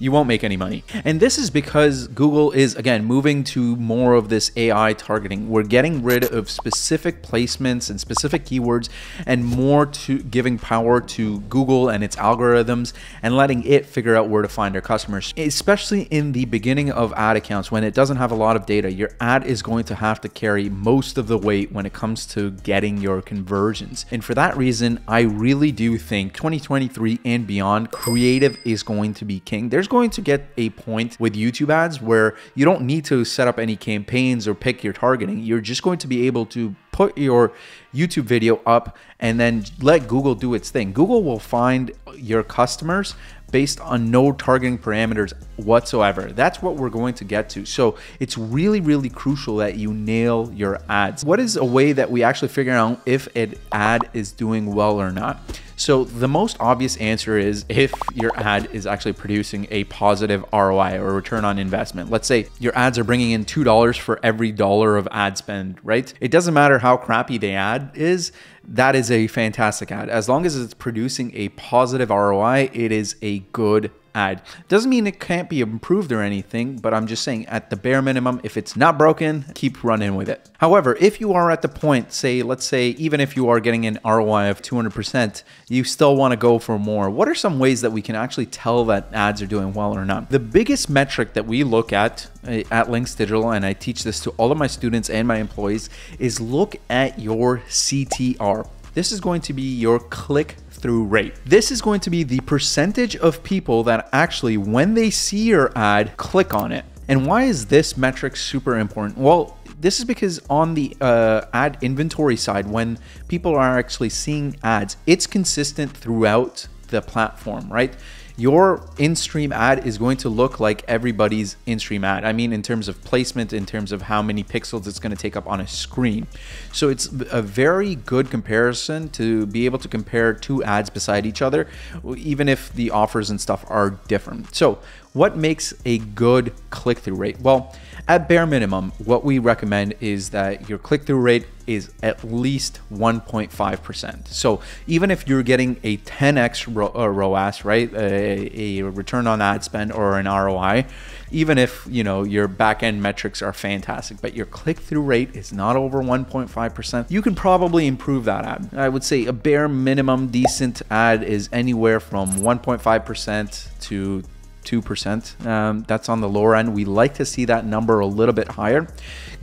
you won't make any money. And this is because Google is, again, moving to more of this AI targeting. We're getting rid of specific placements and specific keywords and more to giving power to Google and its algorithms and letting it figure out where to find our customers. Especially in the beginning of ad accounts when it doesn't have a lot of data, your ad is going to have to carry most of the weight when it comes to getting your conversions. And for that reason, I really do think 2023 and beyond, creative is going to be king. There's going to get a point with YouTube ads where you don't need to set up any campaigns or pick your targeting. You're just going to be able to put your YouTube video up and then let Google do its thing. Google will find your customers based on no targeting parameters whatsoever. That's what we're going to get to. So it's really, really crucial that you nail your ads. What is a way that we actually figure out if an ad is doing well or not? So the most obvious answer is if your ad is actually producing a positive ROI or return on investment. Let's say your ads are bringing in $2 for every dollar of ad spend, right? It doesn't matter how crappy the ad is, that is a fantastic ad. As long as it's producing a positive ROI, it is a good ad. Doesn't mean it can't be improved or anything, but I'm just saying at the bare minimum, if it's not broken, keep running with it. However, if you are at the point, say, let's say, even if you are getting an ROI of 200%, you still want to go for more. What are some ways that we can actually tell that ads are doing well or not? The biggest metric that we look at uh, at Linx Digital, and I teach this to all of my students and my employees, is look at your CTR. This is going to be your click through rate. This is going to be the percentage of people that actually, when they see your ad, click on it. And why is this metric super important? Well, this is because on the uh, ad inventory side, when people are actually seeing ads, it's consistent throughout the platform, right? Your in-stream ad is going to look like everybody's in-stream ad. I mean, in terms of placement, in terms of how many pixels it's going to take up on a screen. So it's a very good comparison to be able to compare two ads beside each other, even if the offers and stuff are different. So what makes a good click-through rate? Well, at bare minimum, what we recommend is that your click-through rate is at least 1.5%. So even if you're getting a 10x ROAS, uh, right, a, a, return on ad spend or an ROI, even if you know your back-end metrics are fantastic, but your click-through rate is not over 1.5%, you can probably improve that ad. I would say a bare minimum decent ad is anywhere from 1.5% to 2%. Um, that's on the lower end. We like to see that number a little bit higher.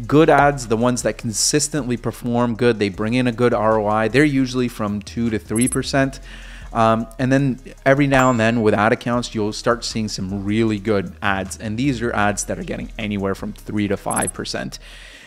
Good ads, the ones that consistently perform good, they bring in a good ROI. They're usually from 2 to 3%. Um, and then every now and then with ad accounts, you'll start seeing some really good ads. And these are ads that are getting anywhere from 3 to 5%.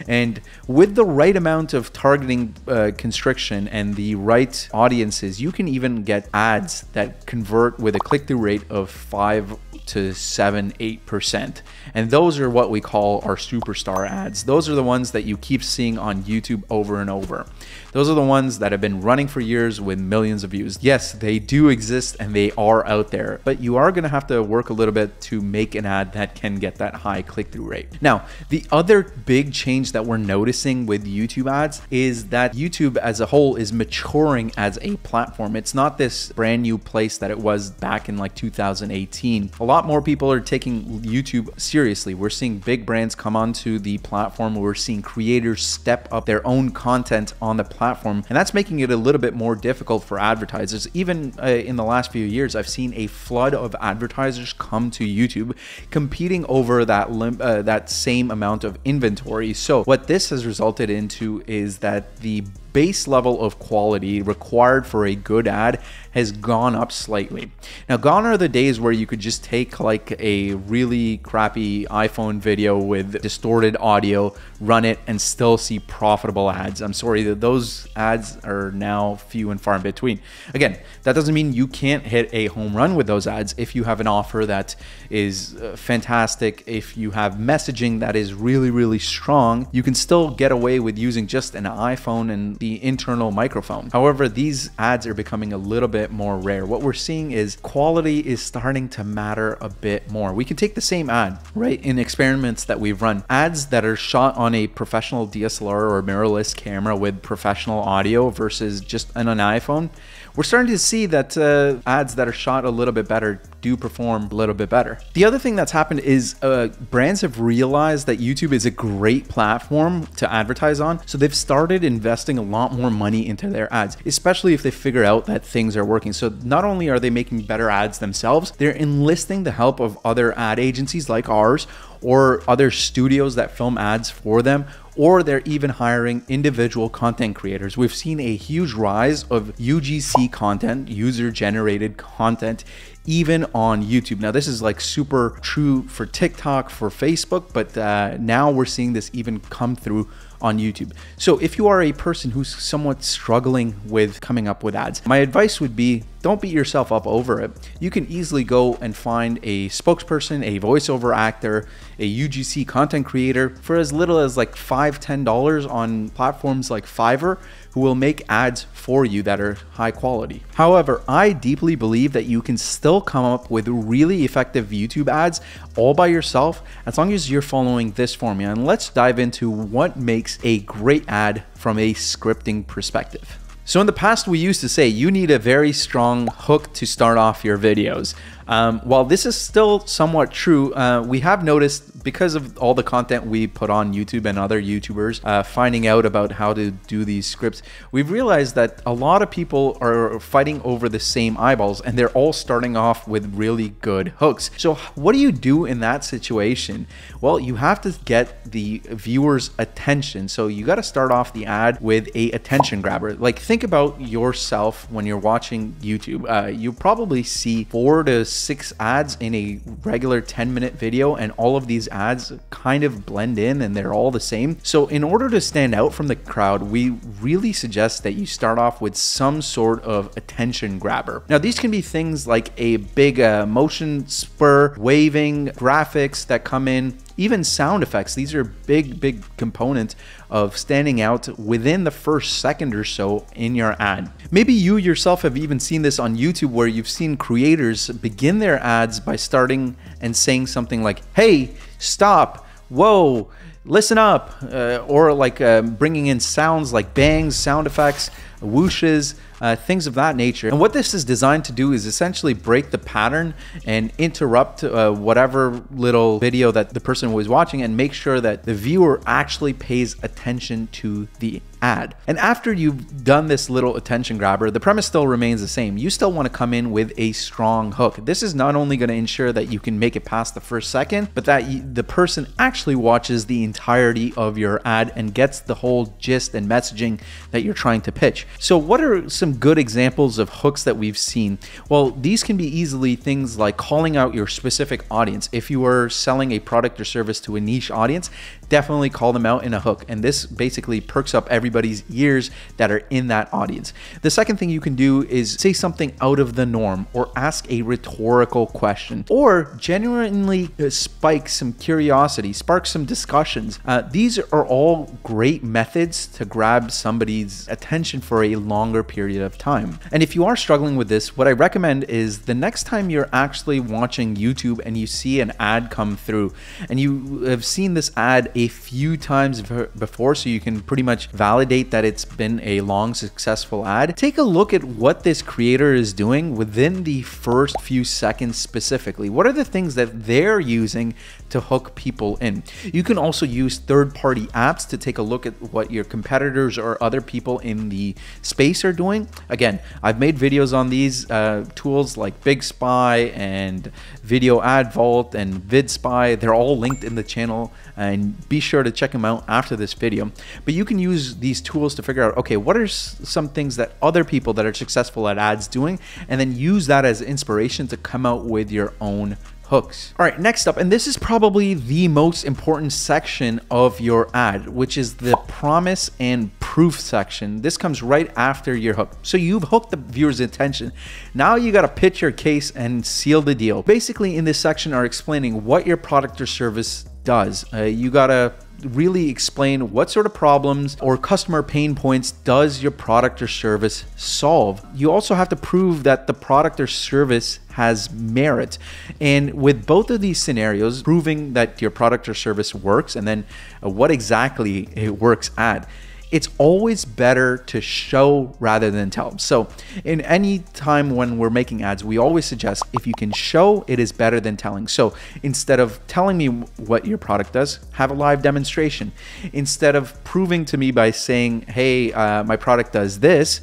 And with the right amount of targeting uh, constriction and the right audiences, you can even get ads that convert with a click through rate of 5 to 7 8%. And those are what we call our superstar ads. Those are the ones that you keep seeing on YouTube over and over. Those are the ones that have been running for years with millions of views. Yes, they do exist and they are out there, but you are going to have to work a little bit to make an ad that can get that high click through rate. Now, the other big change that we're noticing with YouTube ads is that YouTube as a whole is maturing as a platform. It's not this brand new place that it was back in like 2018. A lot more people are taking YouTube seriously. We're seeing big brands come onto the platform. We're seeing creators step up their own content on the platform platform, and that's making it a little bit more difficult for advertisers. Even uh, in the last few years, I've seen a flood of advertisers come to YouTube, competing over that uh, that same amount of inventory. So what this has resulted into is that the base level of quality required for a good ad has gone up slightly. Now, gone are the days where you could just take like a really crappy iPhone video with distorted audio, run it, and still see profitable ads. I'm sorry that those ads are now few and far in between. Again, that doesn't mean you can't hit a home run with those ads if you have an offer that is uh, fantastic, if you have messaging that is really, really strong, you can still get away with using just an iPhone and the internal microphone. However, these ads are becoming a little bit more rare. What we're seeing is quality is starting to matter a bit more. We can take the same ad, right? In experiments that we've run, ads that are shot on a professional DSLR or mirrorless camera with professional audio versus just an iPhone we're starting to see that uh, ads that are shot a little bit better do perform a little bit better. The other thing that's happened is uh, brands have realized that YouTube is a great platform to advertise on. So they've started investing a lot more money into their ads, especially if they figure out that things are working. So not only are they making better ads themselves, they're enlisting the help of other ad agencies like ours or other studios that film ads for them or they're even hiring individual content creators. We've seen a huge rise of UGC content, user generated content, even on YouTube. Now, this is like super true for TikTok, for Facebook, but uh, now we're seeing this even come through on YouTube. So if you are a person who's somewhat struggling with coming up with ads, my advice would be don't beat yourself up over it. You can easily go and find a spokesperson, a voiceover actor, a UGC content creator for as little as like five, ten dollars on platforms like Fiverr who will make ads for you that are high quality. However, I deeply believe that you can still come up with really effective YouTube ads all by yourself as long as you're following this formula. And let's dive into what makes a great ad from a scripting perspective. So in the past, we used to say you need a very strong hook to start off your videos. Um, while this is still somewhat true, uh, we have noticed because of all the content we put on YouTube and other YouTubers uh, finding out about how to do these scripts, we've realized that a lot of people are fighting over the same eyeballs and they're all starting off with really good hooks. So, what do you do in that situation? Well, you have to get the viewer's attention. So, you got to start off the ad with a attention grabber. Like, think about yourself when you're watching YouTube. Uh, you probably see four to six ads in a regular 10 minute video, and all of these ads kind of blend in and they're all the same. So, in order to stand out from the crowd, we really suggest that you start off with some sort of attention grabber. Now, these can be things like a big uh, motion spur, waving, graphics that come in, even sound effects. These are big, big components of standing out within the first second or so in your ad. Maybe you yourself have even seen this on YouTube where you've seen creators begin their ads by starting and saying something like, hey, stop, whoa, listen up, uh, or like uh, bringing in sounds like bangs, sound effects, whooshes, uh, things of that nature. And what this is designed to do is essentially break the pattern and interrupt uh, whatever little video that the person was watching and make sure that the viewer actually pays attention to the ad. And after you've done this little attention grabber, the premise still remains the same. You still want to come in with a strong hook. This is not only going to ensure that you can make it past the first second, but that the person actually watches the entirety of your ad and gets the whole gist and messaging that you're trying to pitch. So what are some good examples of hooks that we've seen? Well, these can be easily things like calling out your specific audience. If you are selling a product or service to a niche audience, definitely call them out in a hook. And this basically perks up everybody's ears that are in that audience. The second thing you can do is say something out of the norm or ask a rhetorical question or genuinely uh, spike some curiosity, spark some discussions. Uh, these are all great methods to grab somebody's attention for a longer period of time. And if you are struggling with this, what I recommend is the next time you're actually watching YouTube and you see an ad come through and you have seen this ad a few times before so you can pretty much validate that it's been a long successful ad, take a look at what this creator is doing within the first few seconds specifically. What are the things that they're using to hook people in. You can also use third party apps to take a look at what your competitors or other people in the space are doing. Again, I've made videos on these uh, tools like BigSpy and Video Ad Vault and VidSpy. They're all linked in the channel and be sure to check them out after this video. But you can use these tools to figure out, okay, what are some things that other people that are successful at ads doing, and then use that as inspiration to come out with your own hooks. All right, next up, and this is probably the most important section of your ad, which is the promise and proof section. This comes right after your hook. So you've hooked the viewer's attention. Now you got to pitch your case and seal the deal. Basically, in this section are explaining what your product or service does. Uh, you got to really explain what sort of problems or customer pain points does your product or service solve. You also have to prove that the product or service has merit. And with both of these scenarios, proving that your product or service works and then what exactly it works at, it's always better to show rather than tell. So, in any time when we're making ads, we always suggest if you can show, it is better than telling. So, instead of telling me what your product does, have a live demonstration. Instead of proving to me by saying, hey, uh, my product does this,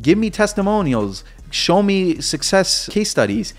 give me testimonials, show me success case studies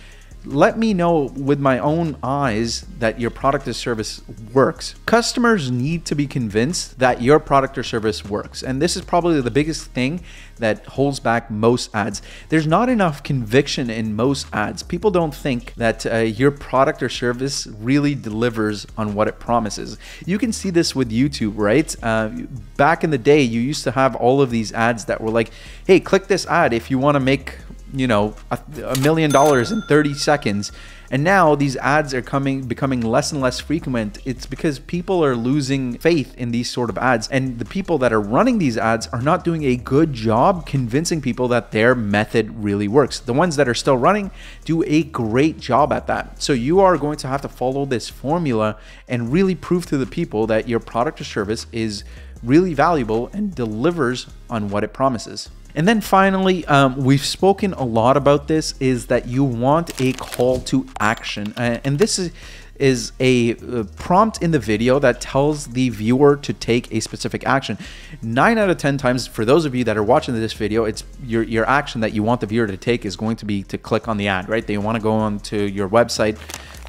let me know with my own eyes that your product or service works. Customers need to be convinced that your product or service works. And this is probably the biggest thing that holds back most ads. There's not enough conviction in most ads. People don't think that uh, your product or service really delivers on what it promises. You can see this with YouTube, right? Uh, back in the day, you used to have all of these ads that were like, hey, click this ad if you want to make you know a, a million dollars in 30 seconds. And now these ads are coming becoming less and less frequent. It's because people are losing faith in these sort of ads. And the people that are running these ads are not doing a good job convincing people that their method really works. The ones that are still running do a great job at that. So you are going to have to follow this formula and really prove to the people that your product or service is really valuable and delivers on what it promises and then finally, um, we've spoken a lot about this, is that you want a call to action. Uh, and this is is a prompt in the video that tells the viewer to take a specific action. Nine out of 10 times, for those of you that are watching this video, it's your, your action that you want the viewer to take is going to be to click on the ad, right? They want to go on to your website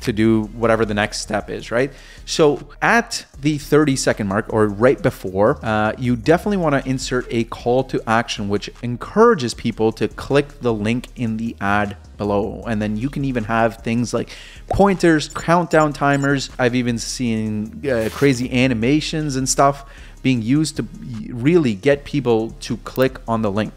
to do whatever the next step is, right? So at the 30 second mark or right before, uh, you definitely want to insert a call to action, which encourages people to click the link in the ad below. And then you can even have things like pointers, countdown timers. I've even seen uh, crazy animations and stuff being used to really get people to click on the link.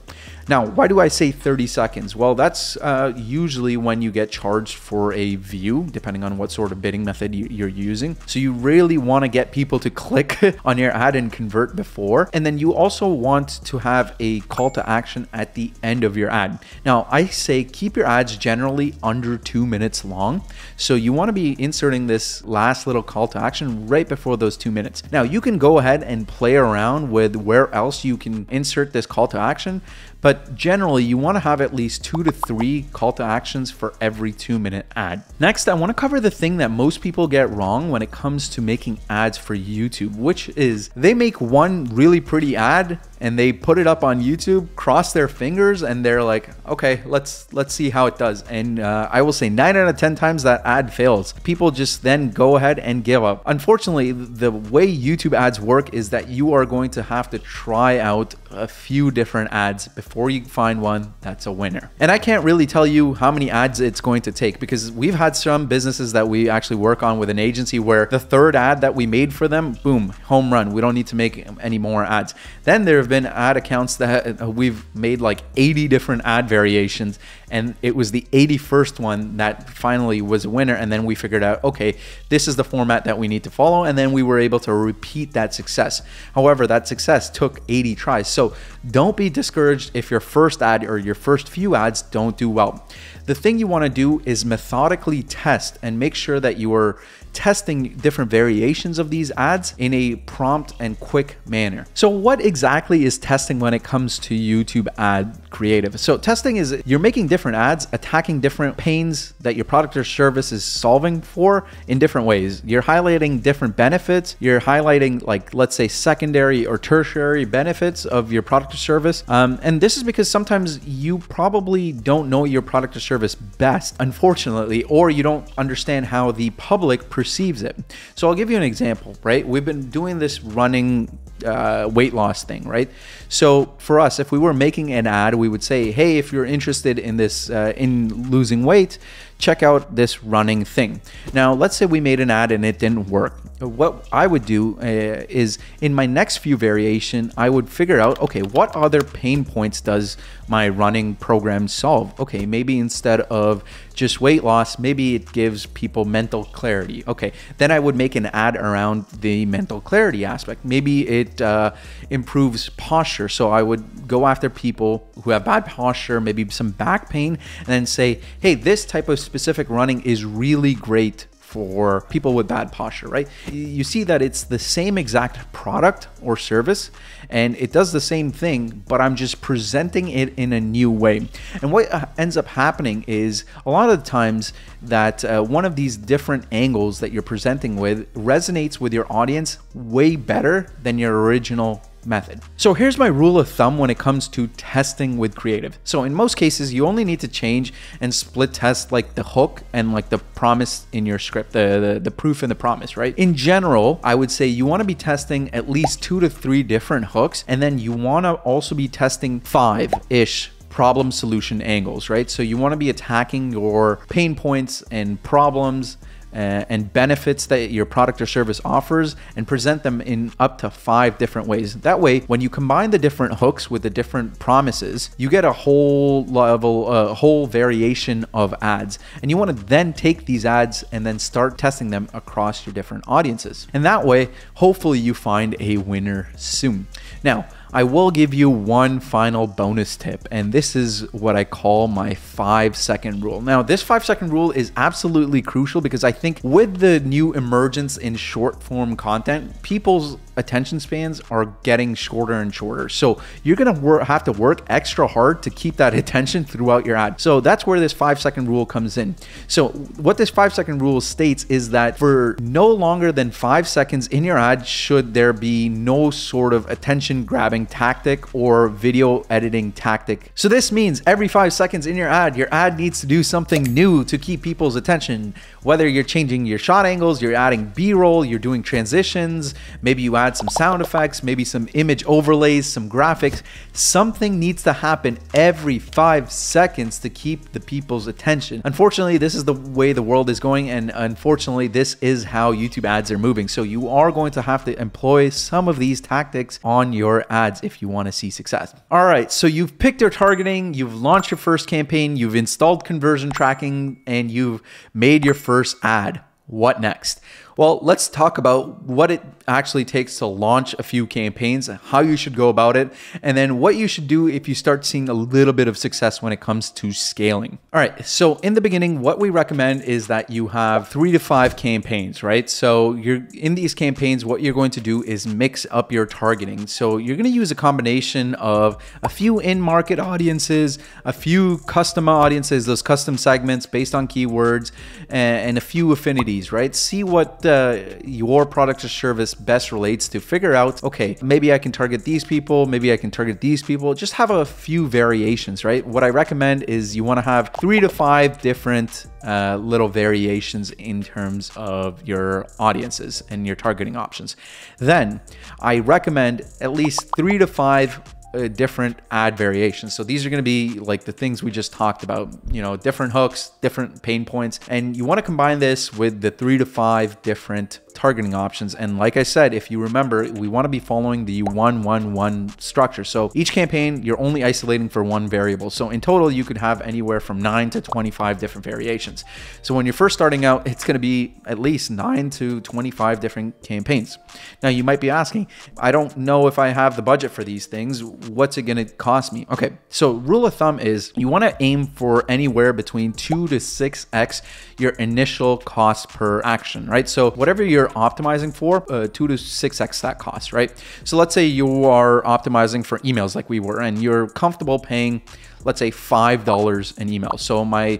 Now, why do I say 30 seconds? Well, that's uh, usually when you get charged for a view, depending on what sort of bidding method you're using. So you really want to get people to click on your ad and convert before. And then you also want to have a call to action at the end of your ad. Now, I say keep your ads generally under two minutes long. So you want to be inserting this last little call to action right before those two minutes. Now, you can go ahead and play around with where else you can insert this call to action, but generally you want to have at least two to three call to actions for every two minute ad. Next, I want to cover the thing that most people get wrong when it comes to making ads for YouTube, which is they make one really pretty ad and they put it up on YouTube, cross their fingers, and they're like, okay, let's let's see how it does. And uh, I will say nine out of ten times that ad fails. People just then go ahead and give up. Unfortunately, the way YouTube ads work is that you are going to have to try out a few different ads before you find one that's a winner. And I can't really tell you how many ads it's going to take because we've had some businesses that we actually work on with an agency where the third ad that we made for them, boom, home run. We don't need to make any more ads. Then there have been ad accounts that uh, we've made like 80 different ad variations and it was the 81st one that finally was a winner and then we figured out okay this is the format that we need to follow and then we were able to repeat that success. However that success took 80 tries. So don't be discouraged if your first ad or your first few ads don't do well. The thing you want to do is methodically test and make sure that you are testing different variations of these ads in a prompt and quick manner. So what exactly really is testing when it comes to YouTube ad creative? So testing is you're making different ads, attacking different pains that your product or service is solving for in different ways. You're highlighting different benefits. You're highlighting like, let's say secondary or tertiary benefits of your product or service. Um, and this is because sometimes you probably don't know your product or service best, unfortunately, or you don't understand how the public perceives it. So I'll give you an example, right? We've been doing this running uh, weight loss thing, right? So for us, if we were making an ad, we would say, "Hey, if you're interested in this uh, in losing weight, check out this running thing." Now, let's say we made an ad and it didn't work. What I would do uh, is in my next few variation, I would figure out, okay, what other pain points does my running program solve? Okay, maybe instead of just weight loss, maybe it gives people mental clarity. Okay, then I would make an ad around the mental clarity aspect. Maybe it uh, improves posture. So I would go after people who have bad posture, maybe some back pain, and then say, hey, this type of specific running is really great for people with bad posture, right? You see that it's the same exact product or service and it does the same thing, but I'm just presenting it in a new way. And what uh, ends up happening is a lot of the times that uh, one of these different angles that you're presenting with resonates with your audience way better than your original method. So here's my rule of thumb when it comes to testing with creative. So in most cases, you only need to change and split test like the hook and like the promise in your script, the, the, the proof and the promise, right? In general, I would say you want to be testing at least two to three different hooks, and then you want to also be testing five-ish problem solution angles, right? So you want to be attacking your pain points and problems uh, and benefits that your product or service offers and present them in up to five different ways. That way, when you combine the different hooks with the different promises, you get a whole level, a whole variation of ads. And you want to then take these ads and then start testing them across your different audiences. And that way, hopefully, you find a winner soon. Now, I will give you one final bonus tip, and this is what I call my five second rule. Now, this five second rule is absolutely crucial because I think with the new emergence in short form content, people's attention spans are getting shorter and shorter. So you're gonna have to work extra hard to keep that attention throughout your ad. So that's where this five second rule comes in. So what this five second rule states is that for no longer than five seconds in your ad, should there be no sort of attention grabbing tactic or video editing tactic. So this means every five seconds in your ad, your ad needs to do something new to keep people's attention. Whether you're changing your shot angles, you're adding B-roll, you're doing transitions, maybe you add add some sound effects, maybe some image overlays, some graphics. Something needs to happen every five seconds to keep the people's attention. Unfortunately, this is the way the world is going, and unfortunately, this is how YouTube ads are moving. So you are going to have to employ some of these tactics on your ads if you want to see success. All right, so you've picked your targeting, you've launched your first campaign, you've installed conversion tracking, and you've made your first ad. What next? Well, let's talk about what it actually takes to launch a few campaigns, how you should go about it, and then what you should do if you start seeing a little bit of success when it comes to scaling. All right, so in the beginning, what we recommend is that you have three to five campaigns, right? So you're in these campaigns, what you're going to do is mix up your targeting. So you're going to use a combination of a few in-market audiences, a few custom audiences, those custom segments based on keywords, and a few affinities, right? See what uh, your product or service best relates to figure out, okay, maybe I can target these people, maybe I can target these people. Just have a few variations, right? What I recommend is you want to have three to five different uh, little variations in terms of your audiences and your targeting options. Then I recommend at least three to five uh, different ad variations. So these are going to be like the things we just talked about, you know, different hooks, different pain points, and you want to combine this with the three to five different targeting options. And like I said, if you remember, we want to be following the one, one, one structure. So each campaign, you're only isolating for one variable. So in total, you could have anywhere from nine to 25 different variations. So when you're first starting out, it's going to be at least nine to 25 different campaigns. Now you might be asking, I don't know if I have the budget for these things. What's it going to cost me? Okay. So rule of thumb is you want to aim for anywhere between two to six X your initial cost per action, right? So whatever your you're optimizing for, uh, two to six X that cost, right? So let's say you are optimizing for emails like we were, and you're comfortable paying, let's say $5 an email. So my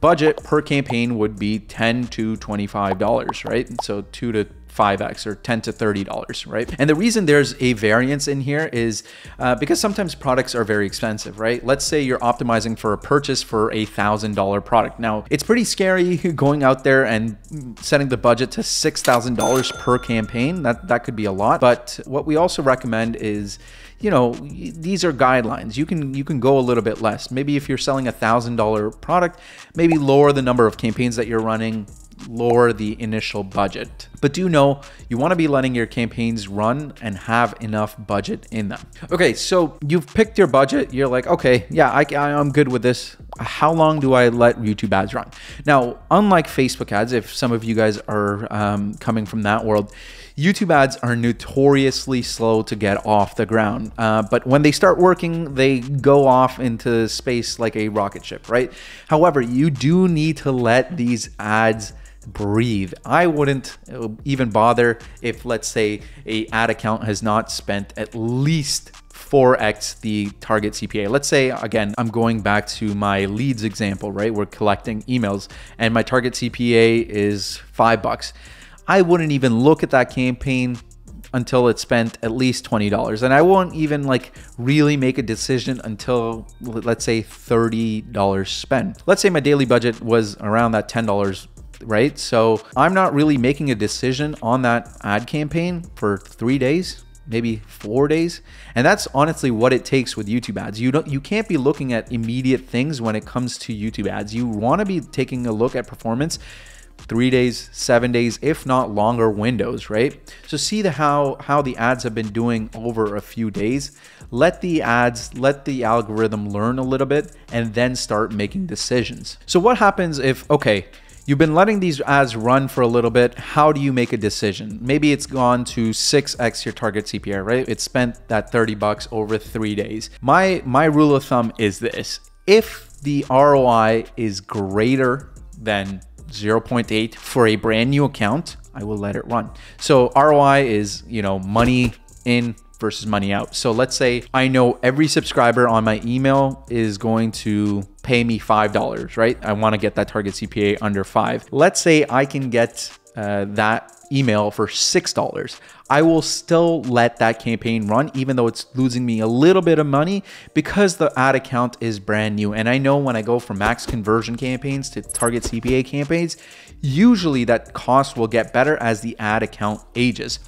budget per campaign would be 10 to $25, right? So two to 5x or 10 to 30 dollars right? And the reason there's a variance in here is uh, because sometimes products are very expensive right? Let's say you're optimizing for a purchase for a thousand dollar product. Now it's pretty scary going out there and setting the budget to six thousand dollars per campaign. That that could be a lot. But what we also recommend is you know these are guidelines. You can you can go a little bit less. Maybe if you're selling a thousand dollar product maybe lower the number of campaigns that you're running lower the initial budget. But do know you want to be letting your campaigns run and have enough budget in them. Okay, so you've picked your budget. You're like, okay, yeah, I, I'm good with this. How long do I let YouTube ads run? Now, unlike Facebook ads, if some of you guys are um, coming from that world, YouTube ads are notoriously slow to get off the ground. Uh, but when they start working, they go off into space like a rocket ship, right? However, you do need to let these ads breathe. I wouldn't uh, even bother if, let's say, a ad account has not spent at least 4x the target CPA. Let's say, again, I'm going back to my leads example, right? We're collecting emails and my target CPA is five bucks. I wouldn't even look at that campaign until it spent at least $20 and I won't even like really make a decision until let's say $30 spent. Let's say my daily budget was around that $10 right? So I'm not really making a decision on that ad campaign for three days, maybe four days. And that's honestly what it takes with YouTube ads. You don't you can't be looking at immediate things when it comes to YouTube ads. You want to be taking a look at performance three days, seven days, if not longer windows, right? So see the how how the ads have been doing over a few days. Let the ads, let the algorithm learn a little bit, and then start making decisions. So what happens if okay? You've been letting these ads run for a little bit. How do you make a decision? Maybe it's gone to 6x your target CPA, right? It spent that 30 bucks over 3 days. My my rule of thumb is this. If the ROI is greater than 0.8 for a brand new account, I will let it run. So ROI is, you know, money in versus money out. So let's say I know every subscriber on my email is going to pay me $5, right? I want to get that target CPA under five. Let's say I can get uh, that email for $6. I will still let that campaign run, even though it's losing me a little bit of money because the ad account is brand new. And I know when I go from max conversion campaigns to target CPA campaigns, usually that cost will get better as the ad account ages.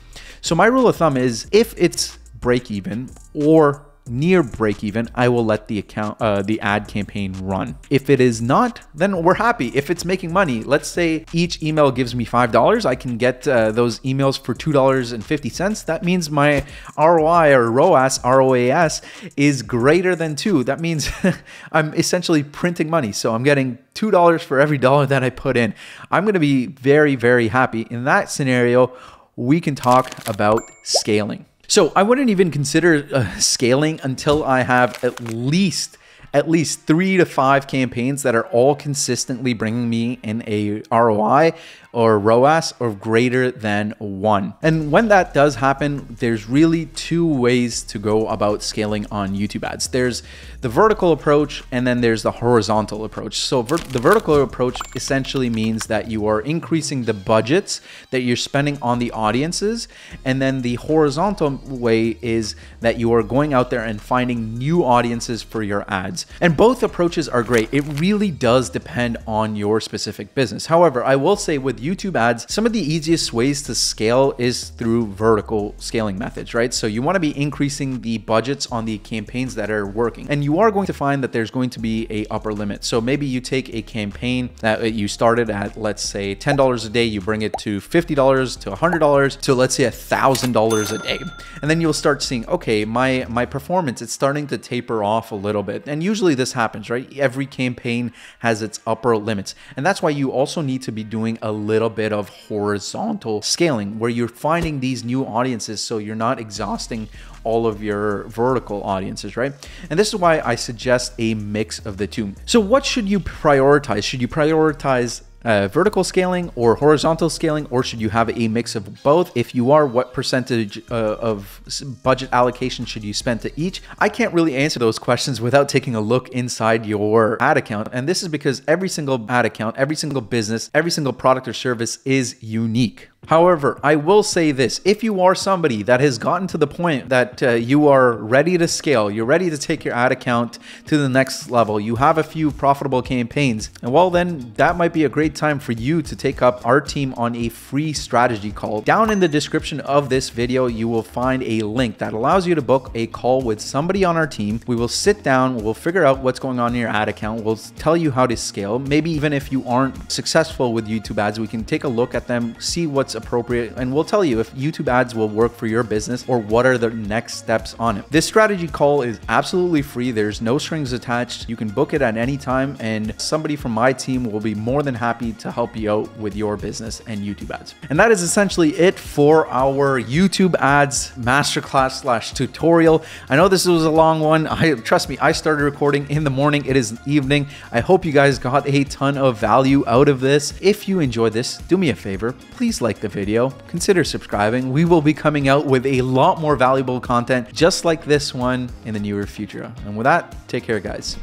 So my rule of thumb is if it's break even or near break even, I will let the account, uh, the ad campaign run. If it is not, then we're happy. If it's making money, let's say each email gives me $5, I can get uh, those emails for $2.50. That means my ROI or ROAS, ROAS is greater than two. That means I'm essentially printing money. So I'm getting $2 for every dollar that I put in. I'm going to be very, very happy. In that scenario, we can talk about scaling. So I wouldn't even consider uh, scaling until I have at least at least three to five campaigns that are all consistently bringing me in a ROI or ROAS or greater than one. And when that does happen, there's really two ways to go about scaling on YouTube ads. There's the vertical approach and then there's the horizontal approach. So ver the vertical approach essentially means that you are increasing the budgets that you're spending on the audiences. And then the horizontal way is that you are going out there and finding new audiences for your ads. And both approaches are great. It really does depend on your specific business. However, I will say with YouTube ads, some of the easiest ways to scale is through vertical scaling methods, right? So you want to be increasing the budgets on the campaigns that are working. And you are going to find that there's going to be a upper limit. So maybe you take a campaign that uh, you started at, let's say $10 a day, you bring it to $50 to $100 to let's say $1,000 a day. And then you'll start seeing, okay, my, my performance, it's starting to taper off a little bit. And usually this happens, right? Every campaign has its upper limits. And that's why you also need to be doing a little bit of horizontal scaling where you're finding these new audiences so you're not exhausting all of your vertical audiences, right? And this is why I suggest a mix of the two. So what should you prioritize? Should you prioritize uh, vertical scaling or horizontal scaling, or should you have a mix of both? If you are, what percentage uh, of budget allocation should you spend to each? I can't really answer those questions without taking a look inside your ad account. And this is because every single ad account, every single business, every single product or service is unique. However, I will say this if you are somebody that has gotten to the point that uh, you are ready to scale, you're ready to take your ad account to the next level, you have a few profitable campaigns, and well, then that might be a great time for you to take up our team on a free strategy call. Down in the description of this video, you will find a link that allows you to book a call with somebody on our team. We will sit down, we'll figure out what's going on in your ad account, we'll tell you how to scale. Maybe even if you aren't successful with YouTube ads, we can take a look at them, see what's appropriate, and we'll tell you if YouTube ads will work for your business or what are the next steps on it. This strategy call is absolutely free. There's no strings attached. You can book it at any time, and somebody from my team will be more than happy to help you out with your business and YouTube ads. And that is essentially it for our YouTube ads masterclass slash tutorial. I know this was a long one. I trust me, I started recording in the morning. It is evening. I hope you guys got a ton of value out of this. If you enjoyed this, do me a favor, please the video, consider subscribing. We will be coming out with a lot more valuable content just like this one in the near future. And with that, take care, guys.